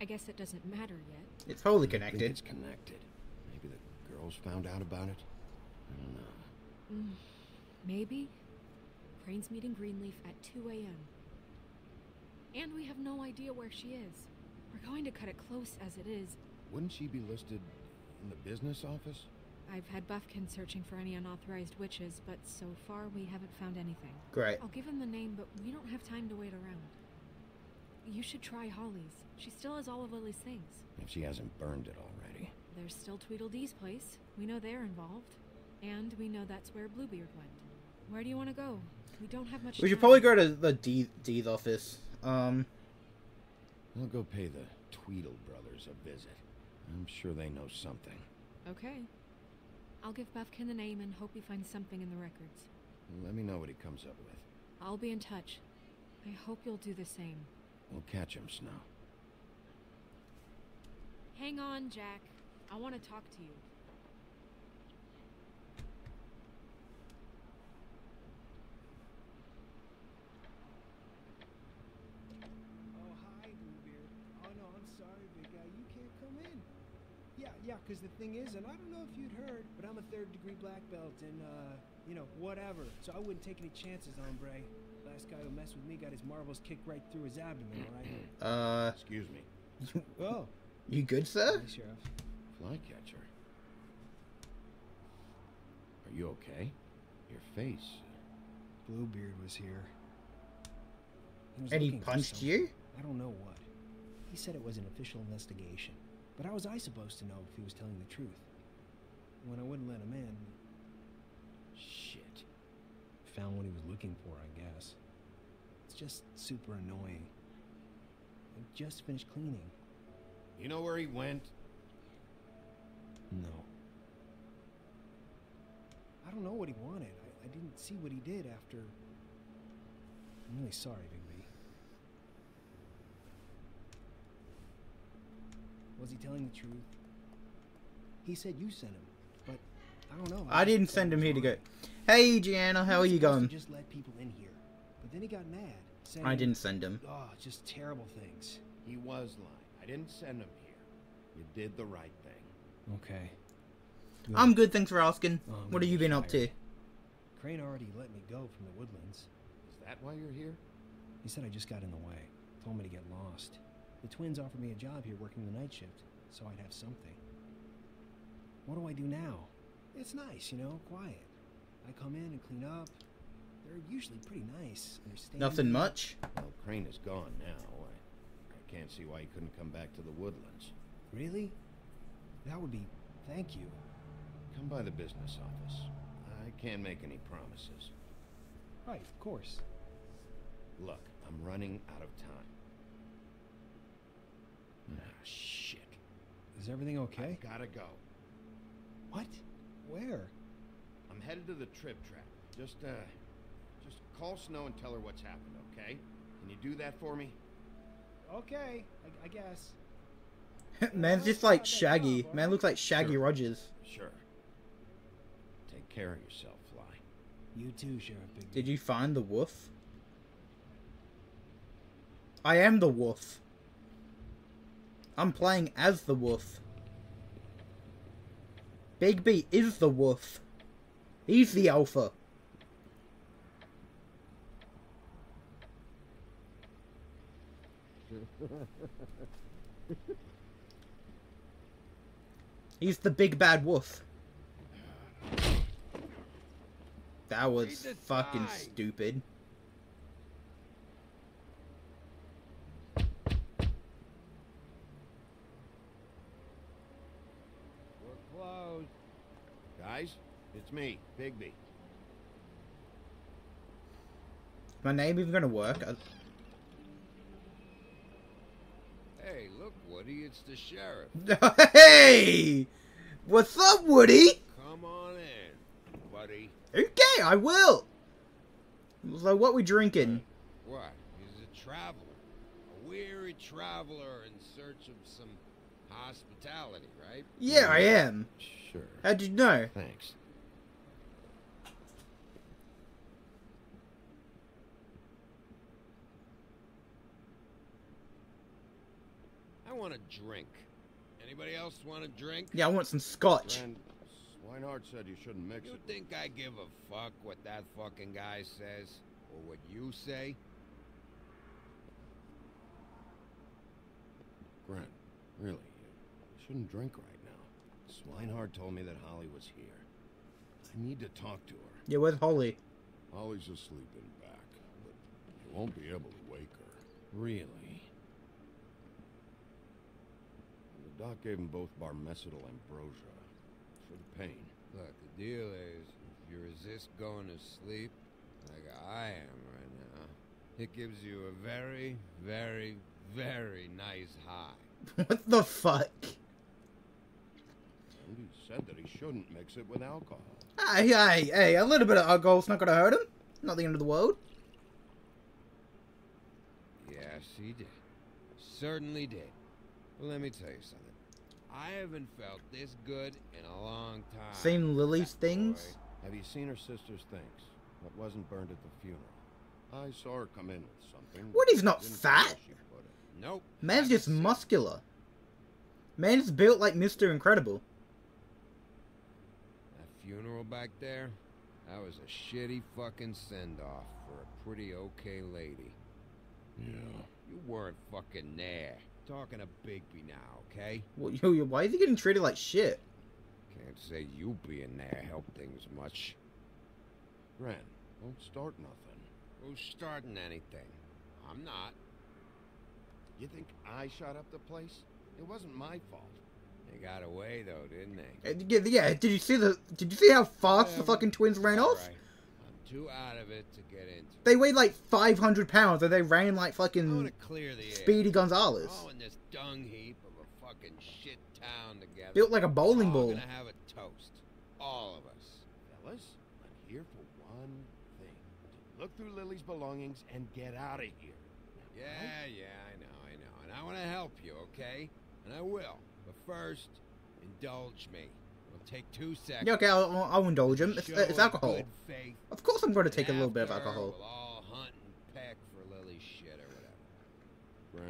E: I guess it doesn't matter yet.
A: It's totally
C: I think
A: connected.
C: It's connected. Maybe the girls found out about it. I don't know.
E: Mm, maybe. Crane's meeting Greenleaf at 2 a.m. And we have no idea where she is. We're going to cut it close as it is.
C: Wouldn't she be listed in the business office?
E: I've had Buffkin searching for any unauthorized witches, but so far we haven't found anything.
A: Great.
E: I'll give him the name, but we don't have time to wait around. You should try Holly's. She still has all of Lily's things.
C: If she hasn't burned it already.
E: There's still Tweedledee's place. We know they're involved. And we know that's where Bluebeard went. Where do you want to go? We don't have much
A: We should
E: time.
A: probably go to the D D's office. Um,
C: I'll go pay the Tweedle brothers a visit. I'm sure they know something.
E: Okay. I'll give Buffkin the name and hope he finds something in the records.
C: Let me know what he comes up with.
E: I'll be in touch. I hope you'll do the same.
C: We'll catch him, Snow.
E: Hang on, Jack. I want to talk to you.
L: Oh, hi, Bluebeard. Oh, no, I'm sorry, big guy. You can't come in. Yeah, yeah, because the thing is, and I don't know if you'd heard, but I'm a third degree black belt and, uh, you know, whatever. So I wouldn't take any chances, hombre. Last guy who messed with me got his marbles kicked right through his abdomen, all right?
A: uh,
C: Excuse me.
L: Oh,
A: you good, sir?
L: hi, Sheriff.
C: Flycatcher. Are you okay? Your face.
L: Bluebeard was here. was
A: And he
L: looking for
A: punched
L: something.
A: you?
L: I don't know what. He said it was an official investigation. But how was I supposed to know if he was telling the truth? When I wouldn't let him in,
C: Shit.
L: found what he was looking for, I guess. It's just super annoying. I just finished cleaning.
C: You know where he went?
L: No. I don't know what he wanted. I, I didn't see what he did after. I'm really sorry, Bigby. Was he telling the truth? He said you sent him, but I don't know.
A: I
L: just
A: didn't send him here to go. Hey, Gianna, how are you
L: supposed to
A: going?
L: Just let people in here, but then he got mad. Saying,
A: I didn't send him.
L: Oh, just terrible things.
C: He was lying. I didn't send him here. You did the right thing.
L: Okay.
A: I'm good, thanks for asking.
L: Oh, I'm
A: what have you been up to?
L: Crane already let me go from the woodlands.
C: Is that why you're here?
L: He said I just got in the way. Told me to get lost. The twins offered me a job here working the night shift, so I'd have something. What do I do now? It's nice, you know, quiet. I come in and clean up. They're usually pretty nice, understanding.
A: Nothing much.
C: Well, Crane is gone now. I, I can't see why he couldn't come back to the woodlands.
L: Really? That would be. Thank you.
C: Come by the business office. I can't make any promises.
L: Right, of course.
C: Look, I'm running out of time. Ah, shit.
L: Is everything okay?
C: I gotta go.
L: What? Where?
C: I'm headed to the trip trap. Just, uh, just call Snow and tell her what's happened, okay? Can you do that for me?
L: Okay, I, I guess.
A: Man's just like Shaggy. Man looks like Shaggy
C: Sure.
A: Rogers.
C: Sure. Take care of yourself, Fly.
L: You too, Sheriff Bigby.
A: Did you find the wolf? I am the wolf. I'm playing as the wolf. Bigby is the wolf. He's the alpha. He's the big bad wolf. That was fucking stupid.
C: It's me, Bigby.
A: My name even gonna work? I-
K: Hey, look, Woody, it's the sheriff.
A: hey! What's up, Woody?
K: Come on in, buddy.
A: Okay, I will. So what we drinking?
K: What? He's a traveler. A weary traveler in search of some hospitality, right?
A: Yeah, I am.
C: Sure.
A: How'd you know?
C: Thanks.
K: I want a drink. Anybody else want a drink?
A: Yeah, I want some scotch.
C: Friend, Swineheart said you shouldn't mix
K: You
C: it.
K: think I give a fuck what that fucking guy says? Or what you say?
C: Gren, really, you shouldn't drink right now. Swineheart told me that Holly was here. I need to talk to her.
A: Yeah, where's Holly?
M: Holly's asleep in back, but you won't be able to wake her.
C: Really? The doc gave them both barmecidal ambrosia for the pain.
K: Look, the deal is, if you resist going to sleep, like I am right now, it gives you a very, very, very nice high.
A: what the fuck?
C: And he said that he shouldn't mix it with alcohol.
A: Hey, hey, hey, a little bit of alcohol's not gonna hurt him. Not the end of the world.
K: Yes, he did. Certainly did. Well, let me tell you something. I haven't felt this good in a long time.
A: Seen Lily's things?
C: Have you seen her sister's things? That wasn't burned at the funeral. I saw her come in with something.
A: What? not
C: Didn't
A: fat.
C: where she put it.
K: Nope.
A: Man's just muscular. Man's built like Mr. Incredible.
K: That funeral back there, that was a shitty fucking send-off for a pretty okay lady.
M: Yeah.
K: You weren't fucking there. Talking to Bigby now, okay?
A: What, yo, yo, why is he getting treated like shit?
K: Can't say you being there helped things much.
C: Gren, don't start nothing.
K: Who's starting anything? I'm not.
C: You think I shot up the place? It wasn't my fault.
K: They got away though, didn't they?
A: Uh, Yeah, yeah, did you see the? Did you see how fast the fucking twins ran off?
K: Alright. I'm too out of it to get into.
A: They weighed like 500 pounds, and they ran like fucking
K: clear the.
A: Speedy Gonzalez.
K: All in this dung heap of a fucking shit town together.
A: Built like a bowling
K: All
A: ball.
K: gonna have a toast. All of us.
C: Fellas, I'm here for one thing. To look through Lily's belongings and get out of here.
K: Yeah, yeah, I know, I know. And I want to help you, okay? And I will. But first, indulge me. It'll take two seconds.
A: Yeah, okay, I'll, I'll- I'll indulge him. It's, it's alcohol. Of course, I'm going to take a little bit of alcohol.
K: We'll all hunt and peck for Lily's shit or whatever.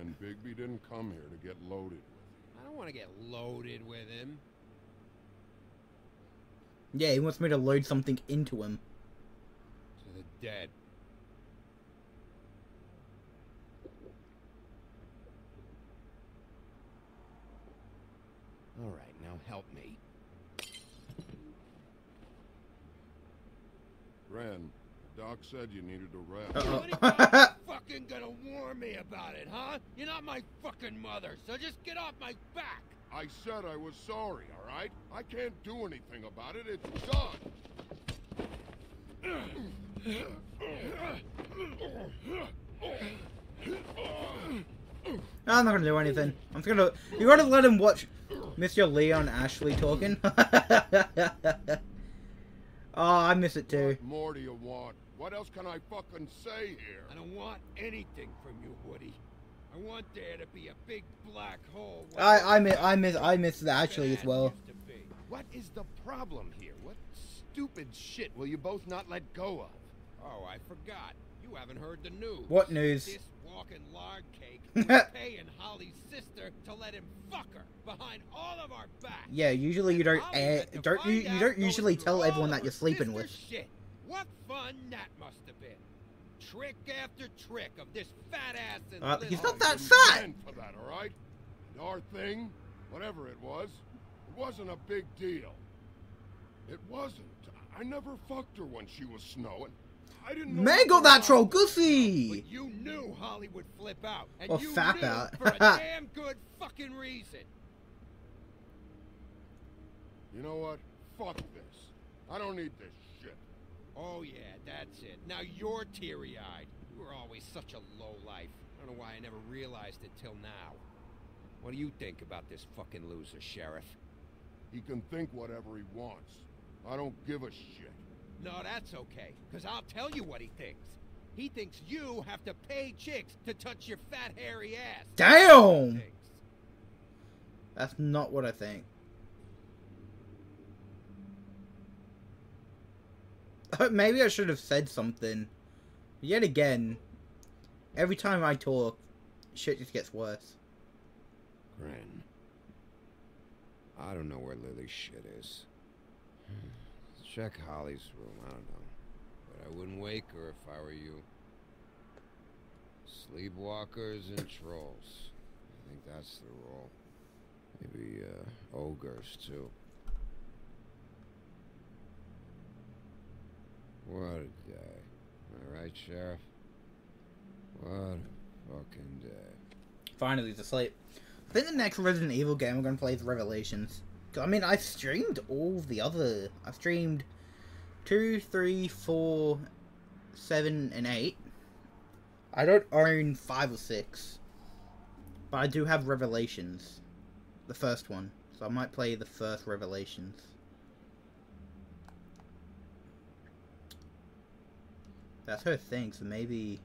M: Gren Bigby didn't come here to get loaded with.
K: I don't want to get loaded with him.
A: Yeah, he wants me to load something into him.
K: To the dead.
C: All right, now help me.
M: Gren, Doc said you needed a rest.
A: Uh-oh.
K: fucking gonna warn me about it, huh? You're not my fucking mother, so just get off my back.
M: I said I was sorry, all right? I can't do anything about it. It's done.
A: Ah, I'm not gonna do anything. I'm just gonna. You gotta let him watch Mr. Leon Ashley talking. oh, I miss it too.
M: What more do you want? What else can I fucking say here?
K: I don't want anything from you, Woody. I want there to be a big black hole.
A: I I miss I miss I miss the Ashley as well.
K: used to be.
C: What is the problem here? What stupid shit will you both not let go of?
K: Oh, I forgot. You haven't heard the news.
A: What news?
K: This lard cake paying Holly's sister to let him fuck her behind all of our backs.
A: Yeah, usually you don't
K: Holly
A: air,
K: had to
A: don't you, you don't usually tell everyone that you're sleeping with.
K: Shit. What fun that must have been. Trick after trick of this fat ass and
A: Uh, he's not that fat.
M: for that, all right? Our thing, whatever it was, it wasn't a big deal. It wasn't. I never fucked her when she was snowing. I didn't know.
A: Man got that troll goofy.
K: But you knew Holly would flip out. And
A: Or
K: you
A: fap
K: knew
A: out.
K: for a damn good fucking reason.
M: You know what? Fuck this. I don't need this shit.
K: Oh yeah, that's it. Now you're teary-eyed. You were always such a low life. I don't know why I never realized it till now. What do you think about this fucking loser, Sheriff?
M: He can think whatever he wants. I don't give a shit.
K: No, that's okay, because I'll tell you what he thinks. He thinks you have to pay chicks to touch your fat, hairy ass.
A: Damn. That's not what I think. Maybe I should have said something. Yet again, every time I talk, shit just gets worse.
C: Gren. I don't know where Lily's shit is. Hmm. Check Holly's room, I don't know. But I wouldn't wake her if I were you. Sleepwalkers and trolls. I think that's the rule. Maybe, uh, ogres, too. What a day. Am I right, Sheriff? What a fucking day.
A: Finally, he's asleep. I think the next Resident Evil game we're going to play is Revelations. I mean, I've streamed all the other. I've streamed 2, 3, 4, 7, and 8. I don't own 5 or 6. But I do have Revelations. The first one. So I might play the first Revelations. That's her thing, so maybe...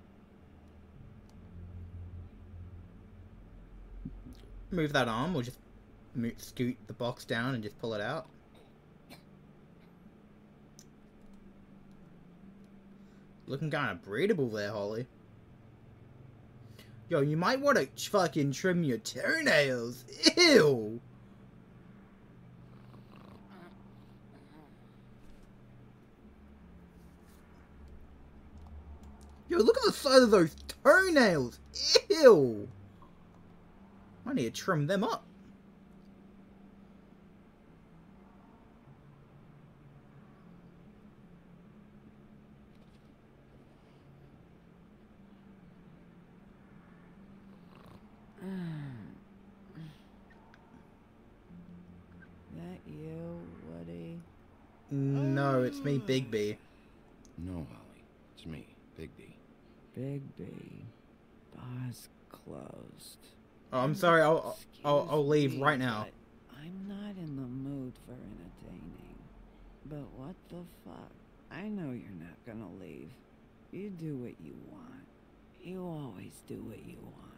A: Move that arm, or just scoot the box down and just pull it out. Looking kind of breedable there, Holly. Yo, you might want to fucking trim your toenails. Ew! Yo, look at the size of those toenails. Ew! I need to trim them up.
F: that you, Woody?
A: No, it's me, Bigby.
C: No, Holly. It's me, Bigby.
F: Big B. Bar's closed.
A: Oh, I'm sorry. I'll I'll, I'll leave
F: me,
A: right now.
F: I'm not in the mood for entertaining. But what the fuck? I know you're not gonna leave. You do what you want. You always do what you want.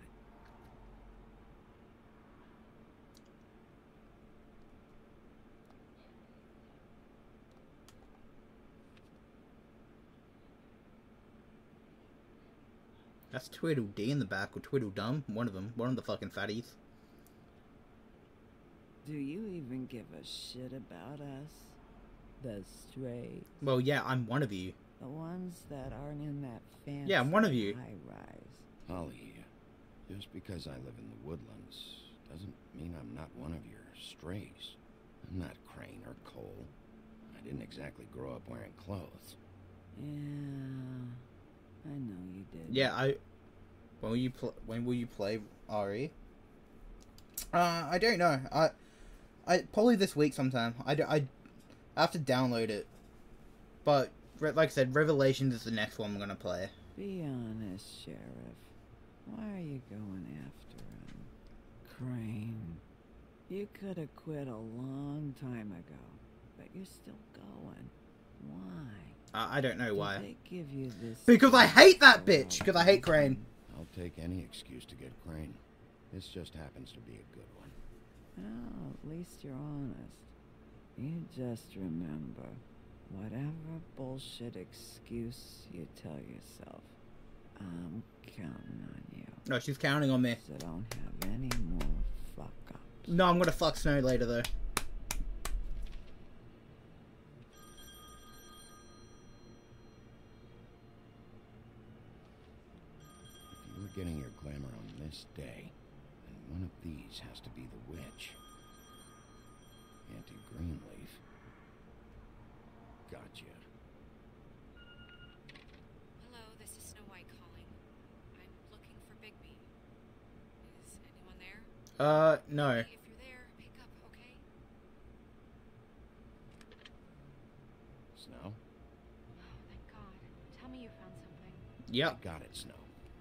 A: That's Tweedledee in the back, or Tweedledum. One of them. One of the fucking fatties.
F: Do you even give a shit about us? The strays.
A: Well, yeah, I'm one of you.
F: The ones that aren't in that fancy
A: Yeah, I'm one of you.
F: high rise.
C: Holly, just because I live in the woodlands doesn't mean I'm not one of your strays. I'm not Crane or Cole. I didn't exactly grow up wearing clothes.
F: Yeah, I know you did.
A: Yeah, I. When will you pl- When will you play RE? Uh, I don't know. I, I probably this week sometime. I, I, I have to download it. But re- like I said, Revelations is the next one I'm gonna play.
F: Be honest, Sheriff. Why are you going after him? Crane. You could have quit a long time ago, but you're still going. Why?
A: I, I don't know
F: Did
A: why.
F: they give you this
A: Because I hate that bitch. Because I hate Crane.
C: I'll take any excuse to get Crane. This just happens to be a good one.
F: Well, at least you're honest. You just remember, whatever bullshit excuse you tell yourself, I'm counting on you.
A: No, she's counting on me.
F: So don't have any more fuck up.
A: No, I'm gonna fuck Snow later though.
C: Getting your glamour on this day, and one of these has to be the witch. Auntie Greenleaf. Gotcha.
E: Hello, this is Snow White calling. I'm looking for Bigby. Is anyone there?
A: Uh, no.
E: If you're there, pick up, okay?
C: Snow?
E: Oh, thank God. Tell me you found something.
A: Yep.
C: Got it, Snow.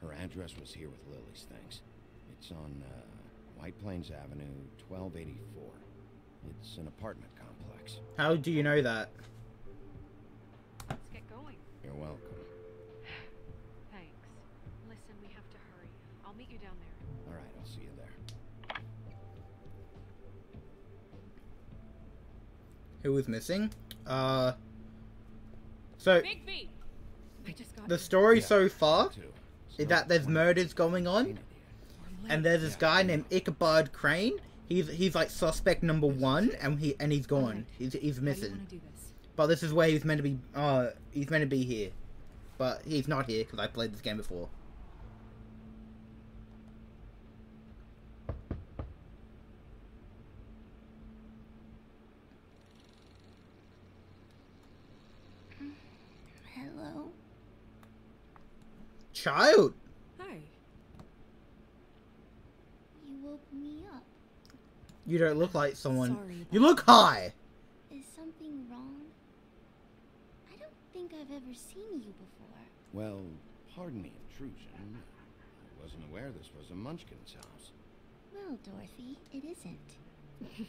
C: Her address was here with Lily's things. It's on uh, White Plains Avenue, 1284. It's an apartment complex.
A: How do you know that?
E: Let's get going.
C: You're welcome.
E: Thanks. Listen, we have to hurry. I'll meet you down there.
C: All right, I'll see you there.
A: Who was missing? Uh. So
E: Bigby! I just got
A: the story
C: Yeah,
A: so far
C: Too.
A: Is that there's murders going on, and there's this guy named Ichabod Crane. He's he's like suspect number one, and he and he's gone. He's he's
E: How do you
A: missing.
E: want to do this?
A: But this is where he's meant to be. Uh, he's meant to be here, but he's not here because I played this game before.
P: Hello?
A: Child,
E: Hi.
P: You woke me up.
A: you don't look like someone.
E: Sorry
A: You look high.
P: Is something wrong? I don't think I've ever seen you before.
C: Well, pardon the intrusion. I wasn't aware this was a Munchkin's house.
P: Well, Dorothy, it isn't.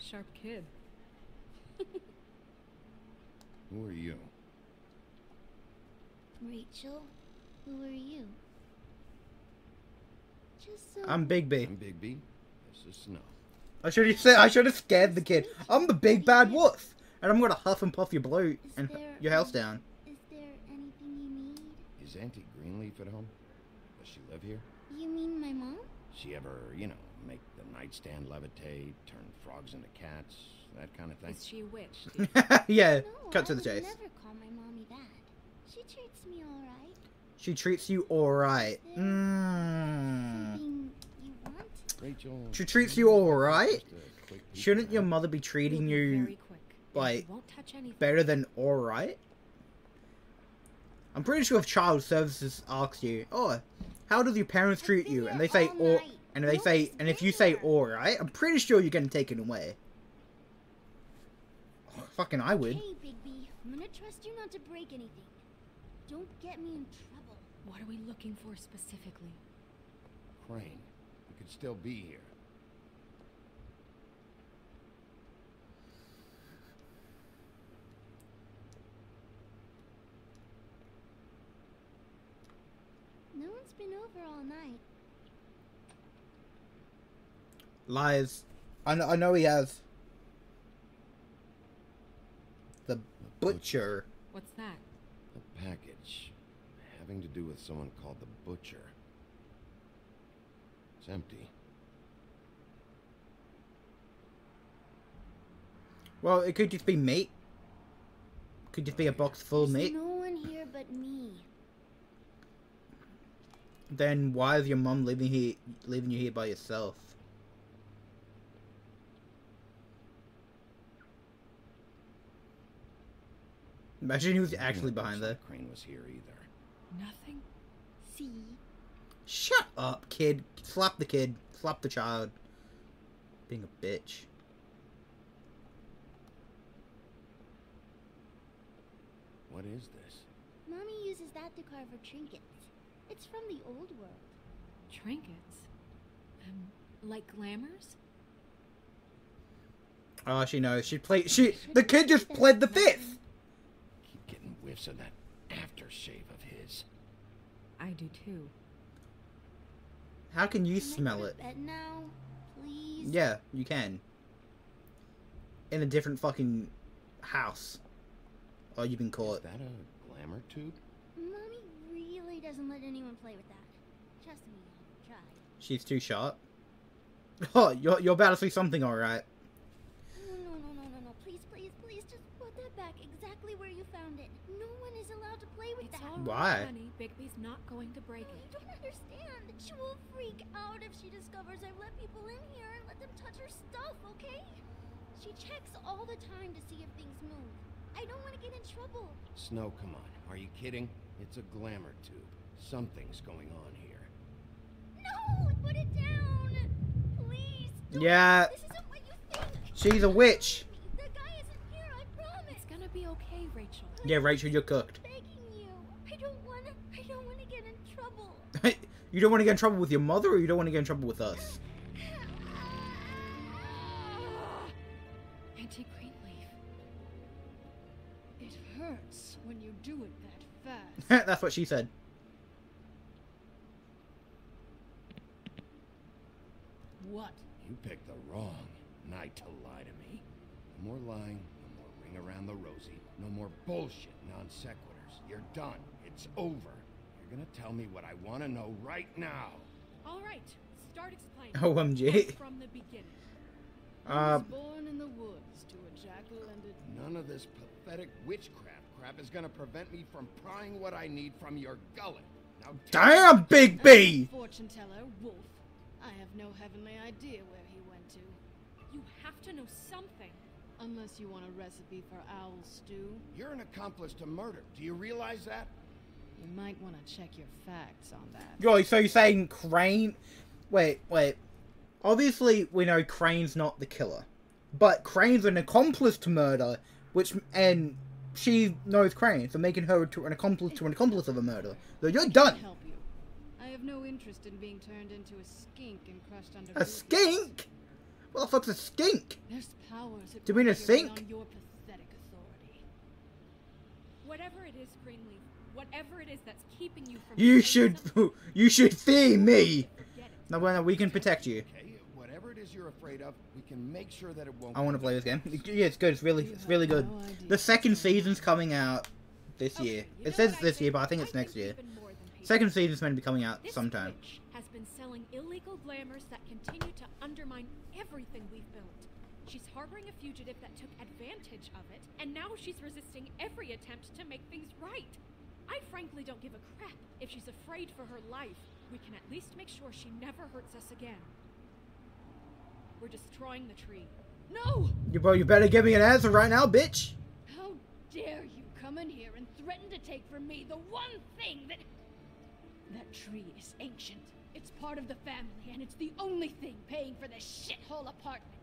E: Sharp kid.
C: Who are you?
P: Rachel, who are you? Just so.
A: I'm Bigby.
C: I'm Bigby. This is Snow.
A: I should have said. I should have scared the kid. I'm the big bad wolf, and I'm gonna huff and puff your bloat and your house down.
P: Is there anything you need?
C: Is Auntie Greenleaf at home? Does she live here?
P: You mean my mom?
C: She ever, you know, make the nightstand levitate, turn frogs into cats, that kind of thing?
E: Is she a witch?
A: yeah.
P: No,
A: Cut to the
P: would
A: chase.
P: never call my mommy that. She treats me all right.
A: She treats you alright. Mm.
P: Something you want?
C: Rachel.
A: She treats you alright.
C: just a quick peek
A: Shouldn't your mother be treating you
E: very quick. and
A: like,
E: you won't touch anything.
A: better than alright? I'm pretty sure if child services asks you, "Oh, how do your parents treat you?" and they say,
P: all
A: "Or," and they say, and if you say alright, I'm pretty sure you're getting taken away. Fucking I would.
P: Hey, Bigby, I'm gonna trust you not to break anything. Don't get me in trouble.
E: What are we looking for specifically?
C: Crane. You could still be here.
P: No one's been over all night.
A: Lies. I know, I know he has. The butcher.
E: What's that?
C: A package having to do with someone called the Butcher. It's empty.
A: Well, it could just be meat. Could just be a box full of meat.
P: no one here but me.
A: Then why is your mum leaving here, leaving you here by yourself? Imagine he was actually behind
C: like
A: there.
C: Crane was here either.
E: Nothing?
D: See?
A: Shut up, kid. Slap the kid. Slap the child. Being a bitch.
C: What is this?
R: Mommy uses that to carve her trinkets. It's from the old world.
E: Trinkets? Um, like glamours?
A: Oh, she knows. She played. She. The kid just pled the fifth.
C: Keep getting whiffs of that aftershave of his.
E: I do too.
A: How can you
R: Can I
A: smell
R: go to
A: it?
R: Now, please.
A: Yeah, you can. In a different fucking house. Oh, you've been
C: Is
A: caught.
C: that a glamour tube?
R: Mommy really doesn't let anyone play with that. Trust me, I'll try.
A: She's too sharp. Oh, you're you're about to see something, all right.
R: No, no, no, no, no, no. Please, please, please, just put that back exactly where you found it. No one is allowed to play with
E: It's
R: that.
E: all
A: Why?
E: honey. Bigby's not going to break
R: You don't understand. She will freak out if she discovers I've let people in here and let them touch her stuff, okay? She checks all the time to see if things move. I don't want to get in trouble.
C: Snow, come on. Are you kidding? It's a glamour tube. Something's going on here.
R: No! Put it down! Please! don't.
A: Yeah.
R: This isn't what you think!
A: She's a witch.
R: The guy isn't here, I promise!
E: It's gonna be okay, Rachel.
A: Yeah, Rachel, you're cooked.
R: I'm begging you. I don't want to. I don't want to get in trouble.
A: You don't want to get in trouble with your mother, or you don't want to get in trouble with us.
E: Auntie Greenleaf.
S: It hurts when you do it that fast.
A: That's what she said.
S: what?
C: You picked the wrong night to lie to me. No more lying, no more ring around the rosy, no more bullshit non sequiturs. You're done. It's over. You're gonna tell me what I want to know right now.
E: All right, start explaining.
A: OMG.
E: From the beginning.
A: Uh,
S: was born in the woods to a jackal and a
C: None of this pathetic witchcraft crap is gonna prevent me from prying what I need from your gullet. Now tell me-
A: damn, Big B.
S: fortune teller, Wolf. I have no heavenly idea where he went to.
E: You have to know something.
S: Unless you want a recipe for owl stew,
C: You're an accomplice to murder. Do you realize that?
S: You might want to check your facts on that.
A: Yo, so you're saying Crane? Wait, wait. Obviously, we know Crane's not the killer, but Crane's an accomplice to murder, which and she knows Crane, so making her to an accomplice to an accomplice of a murder. So you're done.
S: Help you. I have no interest in being turned into a skink and crushed under.
A: A skink? What the fuck's a skink?
S: There's powers
A: Do you mean a sink?
S: beyond Your pathetic authority.
E: Whatever it is, Greenleaf, whatever it is that's keeping you from.
A: You should, you should fear me.
E: forget.
A: No, well, no, we can protect you.
C: Okay, whatever it is you're afraid of, we can make sure that it won't.
A: I want to play this game. Yeah, it's good. It's really, it's really good.
S: No.
A: The second season's coming out this
E: Okay,
A: year. It says
E: what I
A: this year, but I think it's next year.
E: even more than people.
A: Second season's meant to be coming out
E: This
A: sometime.
E: witch has been selling illegal glamours that continue to undermine everything we've built. She's harboring a fugitive that took advantage of it, and now she's resisting every attempt to make things right. I frankly don't give a crap if she's afraid for her life. We can at least make sure she never hurts us again. We're destroying the tree.
S: No!
A: You, bro, you better give me an answer right now, bitch.
S: How dare you come in here and threaten to take from me the one thing that. That tree is ancient. It's part of the family, and it's the only thing paying for this shithole apartment.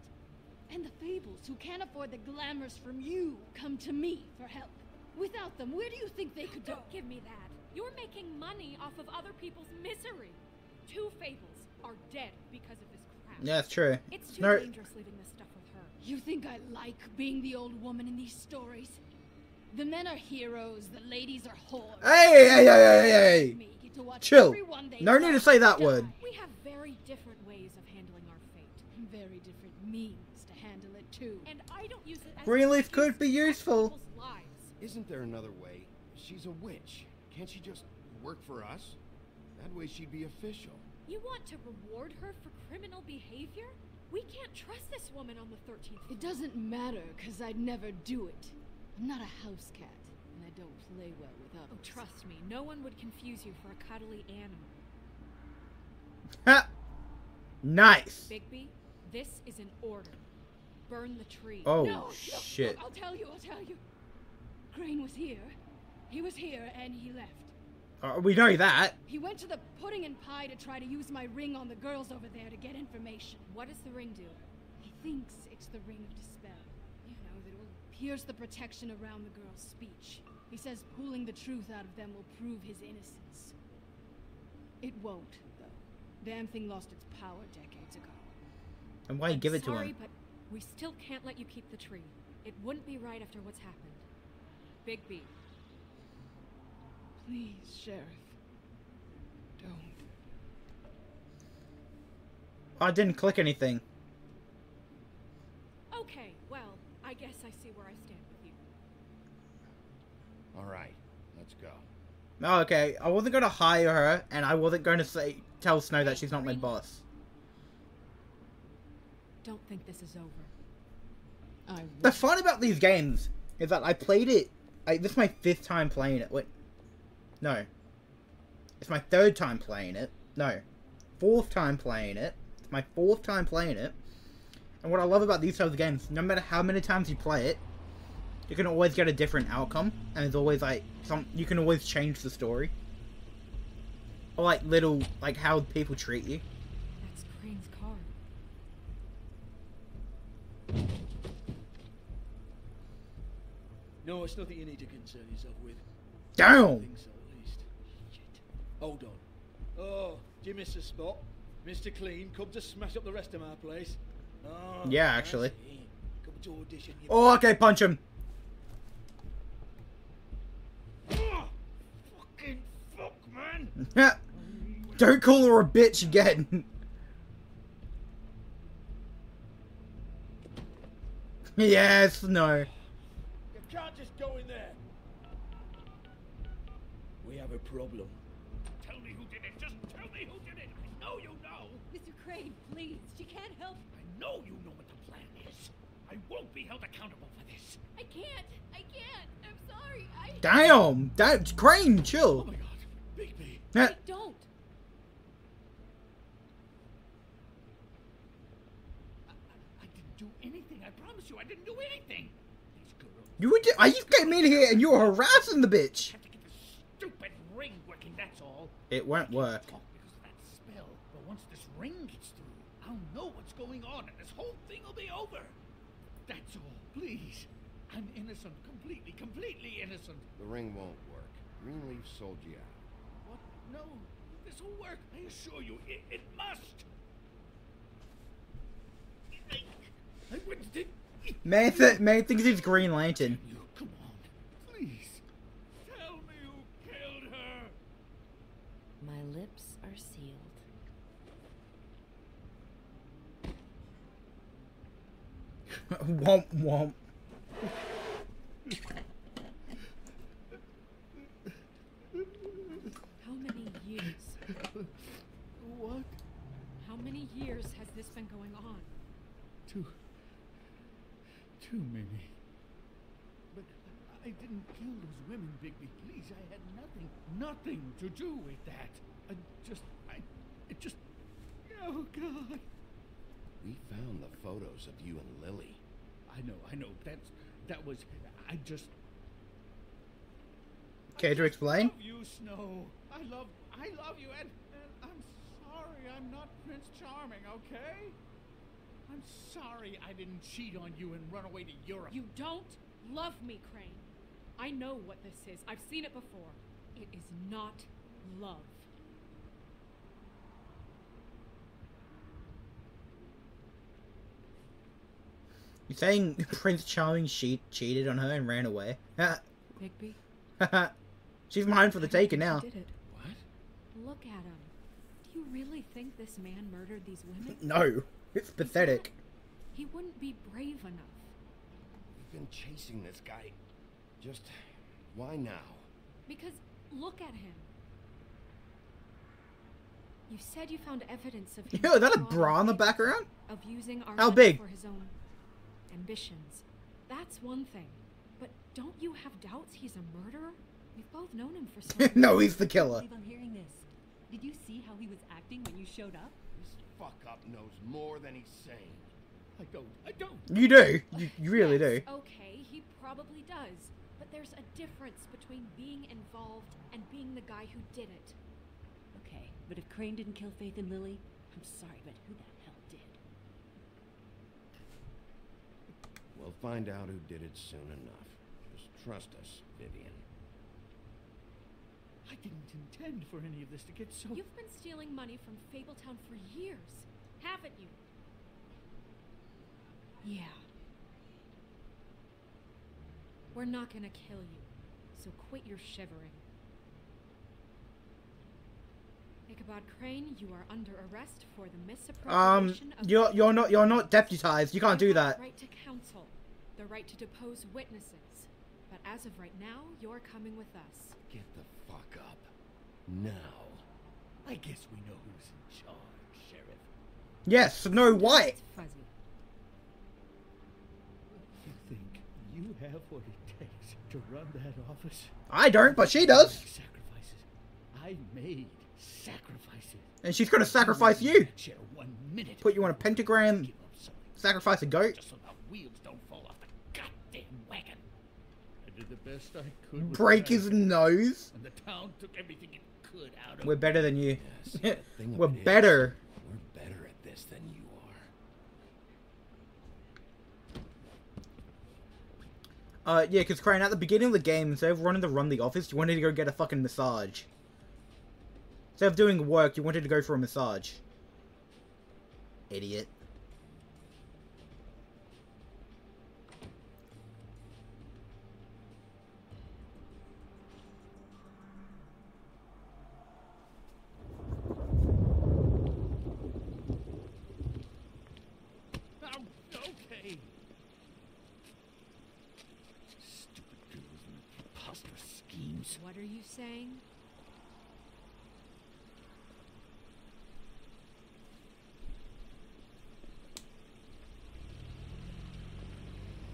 S: And the Fables, who can't afford the glamours from you, come to me for help. Without them, where do you think they could go?
E: Don't oh. give me that. You're making money off of other people's misery. Two fables are dead because of this crap.
A: Yeah, it's true.
E: It's too
A: No-
E: dangerous leaving this stuff with her.
S: You think I like being the old woman in these stories? The men are heroes, the ladies are whores.
A: Hey, hey, hey, hey, hey,
S: Me get to watch
A: Chill. No need to say that
S: die.
A: word.
E: We have very different ways of handling our fate.
S: Very different means to handle it too.
E: And I don't use it as
A: Greenleaf could be
E: excuse to
A: useful.
E: Protect people's lives.
C: Isn't there another way? She's a witch. Can't she just work for us? That way she'd be official.
E: You want to reward her for criminal behavior? We can't trust this woman on the 13th floor.
S: It doesn't matter, because I'd never do it. I'm not a house cat, and I don't play well with
E: Oh,
S: others.
E: trust me, no one would confuse you for a cuddly animal.
A: Ha! Nice.
E: Bigby, this is an order. Burn the tree.
A: Oh
S: no, no,
A: shit.
S: Look, I'll tell you, I'll tell you. Crane was here. He was here and he left.
A: Uh, we know that.
S: He went to the pudding and pie to try to use my ring on the girls over there to get information.
E: What does the ring do?
S: He thinks it's the ring of dispel. You know, that it will pierce the protection around the girl's speech. He says pulling the truth out of them will prove his innocence. It won't, though. Damn thing lost its power decades ago.
A: And why give it to
E: Sorry,
A: him?
E: but we still can't let you keep the tree. It wouldn't be right after what's happened. Bigby,
S: Please, Sheriff. Don't.
A: Oh, I didn't click anything.
E: Okay, well, I guess I see where I stand with you.
C: All right, let's go.
A: Oh, okay. I wasn't going to hire her, and I wasn't going to say tell Snow that she's not my boss.
E: Don't think this is over.
S: I
A: The fun about these games is that I played it. I, this is my fifth time playing it. Wait, no, it's my third time playing it. No, fourth time playing it. It's my fourth time playing it. And what I love about these types of games, no matter how many times you play it, you can always get a different outcome, and there's always like some. You can always change the story, or like little like how people treat you.
T: No, it's nothing you need to concern yourself with. Think so, at least. Shit. Hold on. Oh, do you miss a spot? Mr. Clean, come to smash up the rest of my place. Oh,
A: Yeah, actually.
T: Come to audition.
A: Oh, okay, punch him.
T: Ah, fucking fuck, man!
A: Don't call her a bitch again. yes, no.
T: You can't just go in there. We have a problem.
G: Tell me who did it. Just tell me who did it. I know you know.
S: Mr. Crane, please. She can't help.
G: I know you know what the plan is. I won't be held accountable for this.
S: I can't. I can't. I'm sorry. I.
A: Damn, that Crane, chill.
G: Oh my god, Bigby.
A: Yeah.
E: Don't.
G: I didn't do anything. I promise you, I didn't do anything. These girls
A: You were. ju- I you came in here and you were harassing the bitch.
G: stupid ring working. That's all.
A: It won't work.
G: Because of that spell. But once this ring gets through, I'll know what's going on, and this whole thing will be over. That's all. Please. I'm innocent. Completely, completely innocent.
C: The ring won't work. Greenleaf sold you out.
G: What? No. This will work. I assure you, it, it must. I, I wouldn't think.
A: Man, th- man thinks he's Green Lantern.
G: Come on. Please. Tell me who killed her.
J: My lips are sealed.
A: womp womp.
E: How many years?
T: What?
E: How many years has this been going on?
B: Too. Too many. But I didn't kill those women, Bigby. Please, I had nothing, nothing to do with that. I just, I, it just. Oh God.
C: We found the photos of you and Lily.
B: I know, I know. That's, that was. I just.
A: Care to explain?
B: love you, Snow. I love, I love you, and, and I'm sorry I'm not Prince Charming, okay? I'm sorry I didn't cheat on you and run away to Europe.
E: You don't love me, Crane. I know what this is. I've seen it before. It is not love.
A: You saying Prince Charming she cheated on her and ran away?
E: Bigby,
A: She's mine for the taking now.
E: did it. What? Look at him. Do you really think this man murdered these women?
A: No, it's pathetic.
E: He wouldn't be brave enough.
C: We've been chasing this guy. Just why now?
E: Because look at him. You said you found evidence of him
A: Yo, is that a bra in the background?
E: Of using our
A: How big?
E: for his own ambitions. That's one thing. But don't you have doubts he's a murderer? We've both known him for so
A: no, he's the killer.
U: I'm hearing this. Did you see how he was acting when you showed up?
C: This fuck up knows more than he's saying.
B: I don't. I don't.
A: You do. You, you really do.
E: Okay, he probably does. But there's there's a difference between being involved and being the guy who did it.
U: Okay, but if Crane didn't kill Faith and Lily, I'm sorry, but who the hell did?
C: We'll find out who did it soon enough. Just trust us, Vivian.
T: I didn't intend for any of this to get so.
E: You've been stealing money from Fabletown for years, haven't you? Yeah. We're not gonna kill you, so quit your shivering. Ichabod Crane, you are under arrest for the
A: Um,
E: misappropriation of
A: you're you're not you're not deputized. You can't do that.
E: The right to counsel, the right to depose witnesses. But as of right now, you're coming with us.
C: Get the fuck up. Now.
T: I guess we know who's in charge, Sheriff.
A: Yes, Snow White.
E: Fuzzy.
T: You think you have what it takes to run that office?
A: I don't, but she does.
T: Sacrifices. I made sacrifices.
A: And she's gonna sacrifice you.
T: One minute.
A: Put you on a pentagram. Sacrifice a goat.
T: Just so the wheels don't fall off the goddamn wagon. I did the best I could.
A: Break his
T: had,
A: nose.
T: And the town took everything it could out of
A: We're better than you.
C: Yes, the
A: We're
C: it is,
A: better.
C: We're better at this than you are.
A: Uh, yeah, because Crane, at the beginning of the game, instead of running to run the office, you wanted to go get a fucking massage. Instead of doing work, you wanted to go for a massage. Idiot.
T: Okay. Stupid girls and their preposterous schemes.
E: What are you saying?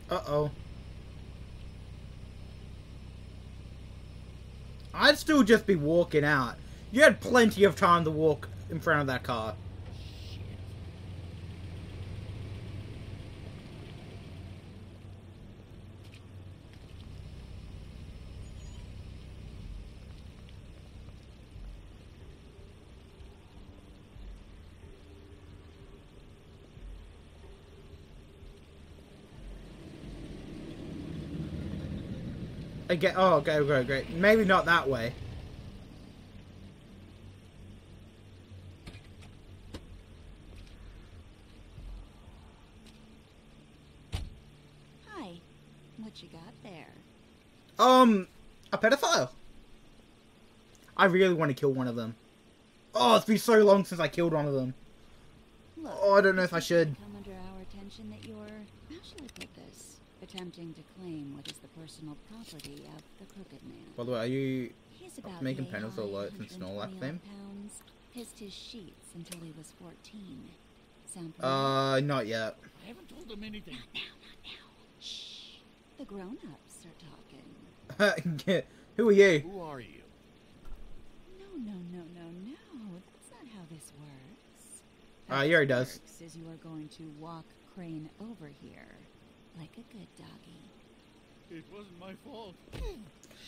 A: Uh-oh. I'd still just be walking out. You had plenty of time to walk in front of that car. Again, oh, go, go, great. Maybe not that way.
V: Hi. What you got there?
A: Um, a pedophile. I really want to kill one of them. Oh, it's been so long since I killed one of them.
V: Look,
A: Oh, I don't know if I should.
V: Come under our attention that you're, how shall I put this? Attempting to claim what is the personal property of the Crooked Man.
A: By the way, are you
V: about
A: making
V: yay
A: panels
V: high,
A: alert and Snorlax
V: 120
A: them?
V: pounds. Pissed his sheets until he was 14. Sound
A: Uh, not yet.
T: I haven't told them anything.
V: now now now Shh. The grown-ups are talking.
A: Who are you?
C: Who are you?
V: No, no, no, no, no. That's not how this works.
A: Uh, yeah, he does.
V: Works is you are going to walk Crane over here, like a good doggy.
T: It wasn't my fault.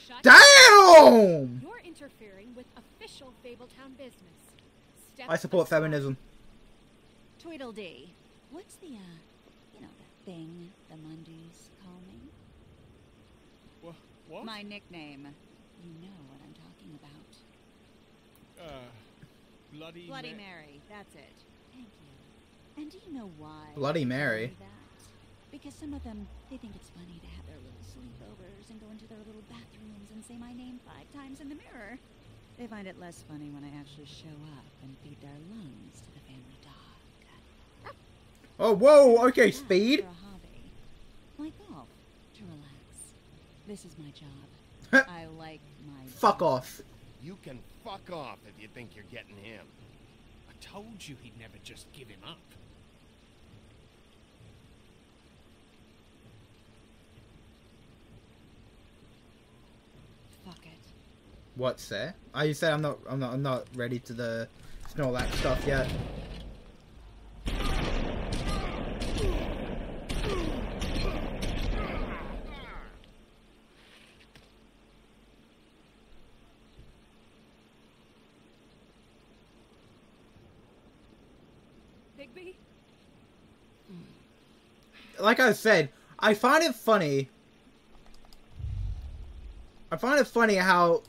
E: Shut
A: Damn!
E: You're interfering with official Fabletown business. Step
A: I support
E: aside.
A: feminism.
V: Tweedledee. What's the, uh, you know, the thing the Mundies call me?
T: What? What?
V: My nickname. You know what I'm talking about.
T: Uh, bloody.
V: Bloody
T: Ma-
V: Mary. That's it. Thank you. And do you know why?
A: Bloody
V: they call
A: Mary?
V: Me That? Because some of them, they think it's funny to have their little sleepovers and go into their little bathrooms and say my name five times in the mirror. They find it less funny when I actually show up and feed their lungs to the family dog.
A: Oh, whoa, okay, speed.
V: For a hobby. Like golf, to relax. This is my job. I like my
A: Fuck
V: job.
A: off.
C: You can fuck off if you think you're getting him.
G: I told you he'd never just give him up.
A: what's there. I said I'm not I'm not I'm not ready to the Snorlax stuff yet.
E: Bigby?
A: Like I said, I find it funny I find it funny how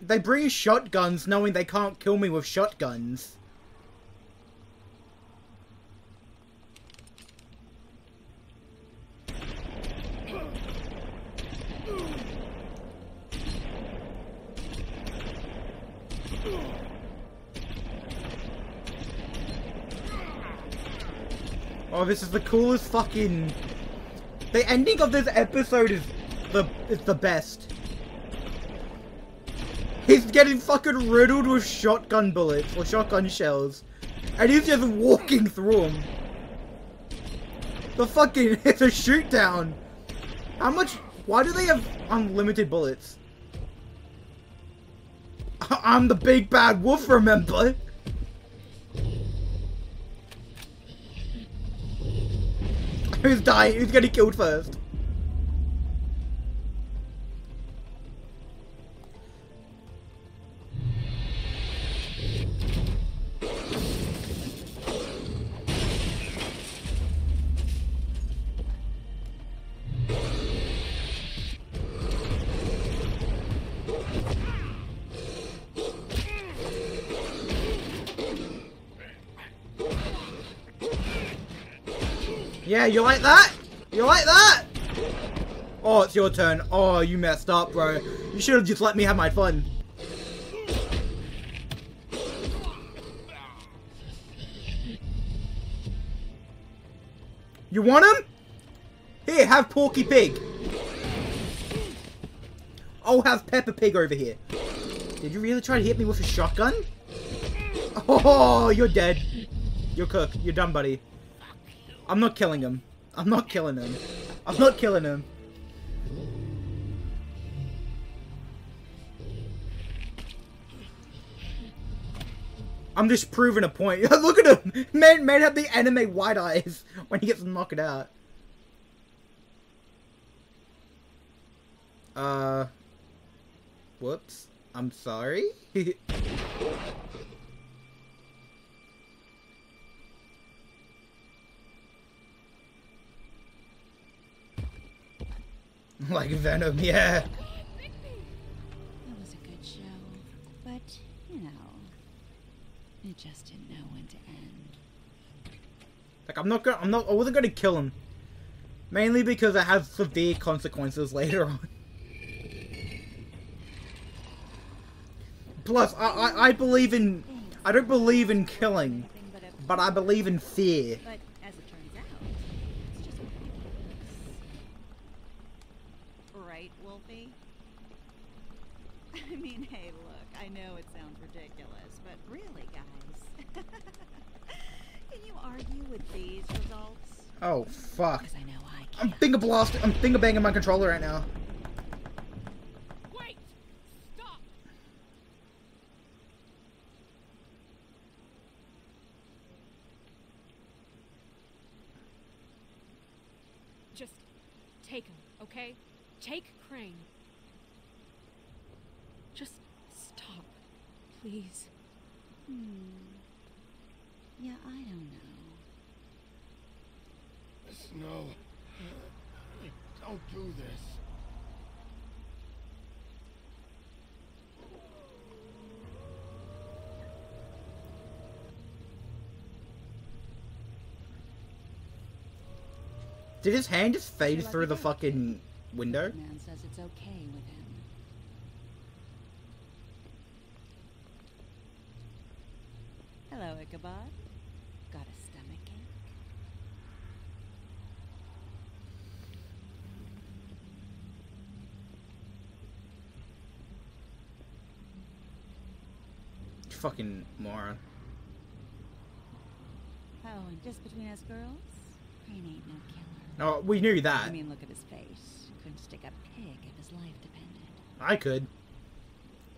A: they bring shotguns knowing they can't kill me with shotguns. Oh, this is the coolest fucking... The ending of this episode is the is the best. He's getting fucking riddled with shotgun bullets or shotgun shells. And he's just walking through them. The fucking, it's a shoot down. How much, why do they have unlimited bullets? I'm the big bad wolf, remember? Who's dying? Who's getting killed first? You like that? You like that? Oh, it's your turn. Oh, you messed up, bro. You should have just let me have my fun. You want him? Here, have Porky Pig. I'll have Peppa Pig over here. Did you really try to hit me with a shotgun? Oh, you're dead. You're cooked. You're done, buddy. I'm not killing him. I'm not killing him. I'm not killing him. I'm just proving a point. Look at him! Man, man had the anime white eyes when he gets knocked out. Uh... Whoops. I'm sorry? like Venom, yeah.
V: It was a good show, but, you know, it just didn't know when to end.
A: Like I'm not gonna, I'm not, I wasn't gonna kill him. Mainly because it has severe consequences later on. Plus, I, I, I believe in, I don't believe in killing, but I believe in fear.
V: But as it turns out, it's just Right, Wolfie? I mean, hey, look, I know it sounds ridiculous, but really, guys. Can you argue with these results?
A: Oh fuck!
V: I know I
A: I'm finger blasting, I'm finger banging my controller right now.
E: Wait! Stop! Just take him, okay? Take Crane. Just stop, please.
V: Hmm. Yeah, I don't know.
C: Snow. Don't do this.
A: Did his hand just fade through the fucking window?
V: Man says it's okay with him. Hello, Ichabod. Got a stomach ache?
A: You fucking moron.
V: Oh, and just between us girls, Crane ain't no killer.
A: Oh, we knew that.
V: I mean, look at his face. Couldn't stick a pig if his life depended.
A: I could.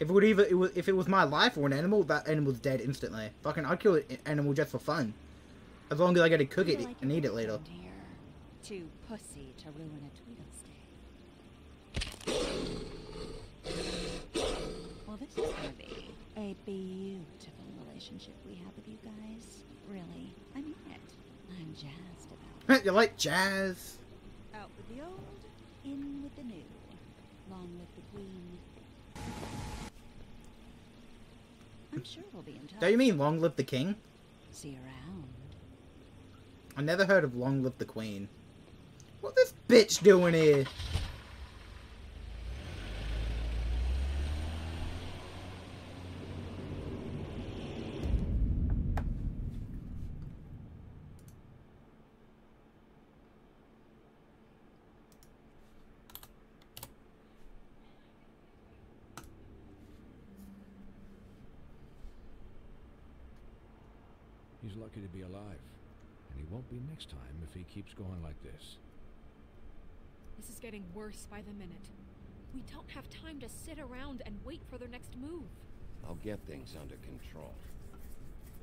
A: If it would either, it was, if it was my life or an animal, that animal's dead instantly. Fucking, I'd kill an animal just for fun. As long as I get to cook it and eat it later.
V: Too pussy to ruin a Tweedle stay. Well, this is gonna be a beautiful relationship we have with you guys. Really, I mean it. I'm jazzed about it.
A: you like jazz?
V: Out with the old, in with the new. Long live the queen. I'm sure we'll be in touch.
A: Don't you mean Long Live the King?
V: See you around.
A: I never heard of Long Live the Queen. What this bitch doing here?
N: He's lucky to be alive. And he won't be next time if he keeps going like this.
E: This is getting worse by the minute. We don't have time to sit around and wait for their next move.
C: I'll get things under control.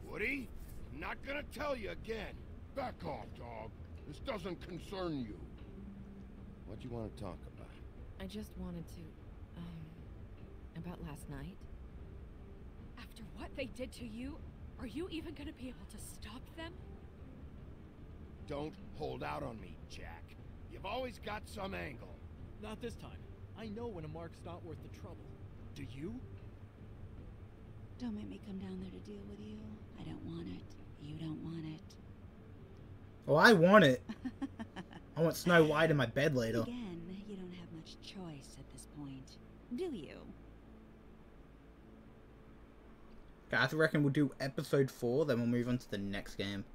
W: Woody, I'm not gonna tell you again. Back off, dog. This doesn't concern you.
C: What do you want to talk about?
J: I just wanted to, um, about last night.
E: After what they did to you, are you even gonna be able to stop them?
W: Don't hold out on me, Jack. You've always got some angle.
Q: Not this time. I know when a mark's not worth the trouble. Do you?
V: Don't make me come down there to deal with you. I don't want it. You don't want it.
A: Oh, I want it. I want Snow White in my bed later.
V: Again, you don't have much choice at this point. Do you?
A: Okay, I reckon we'll do episode 4, then we'll move on to the next game.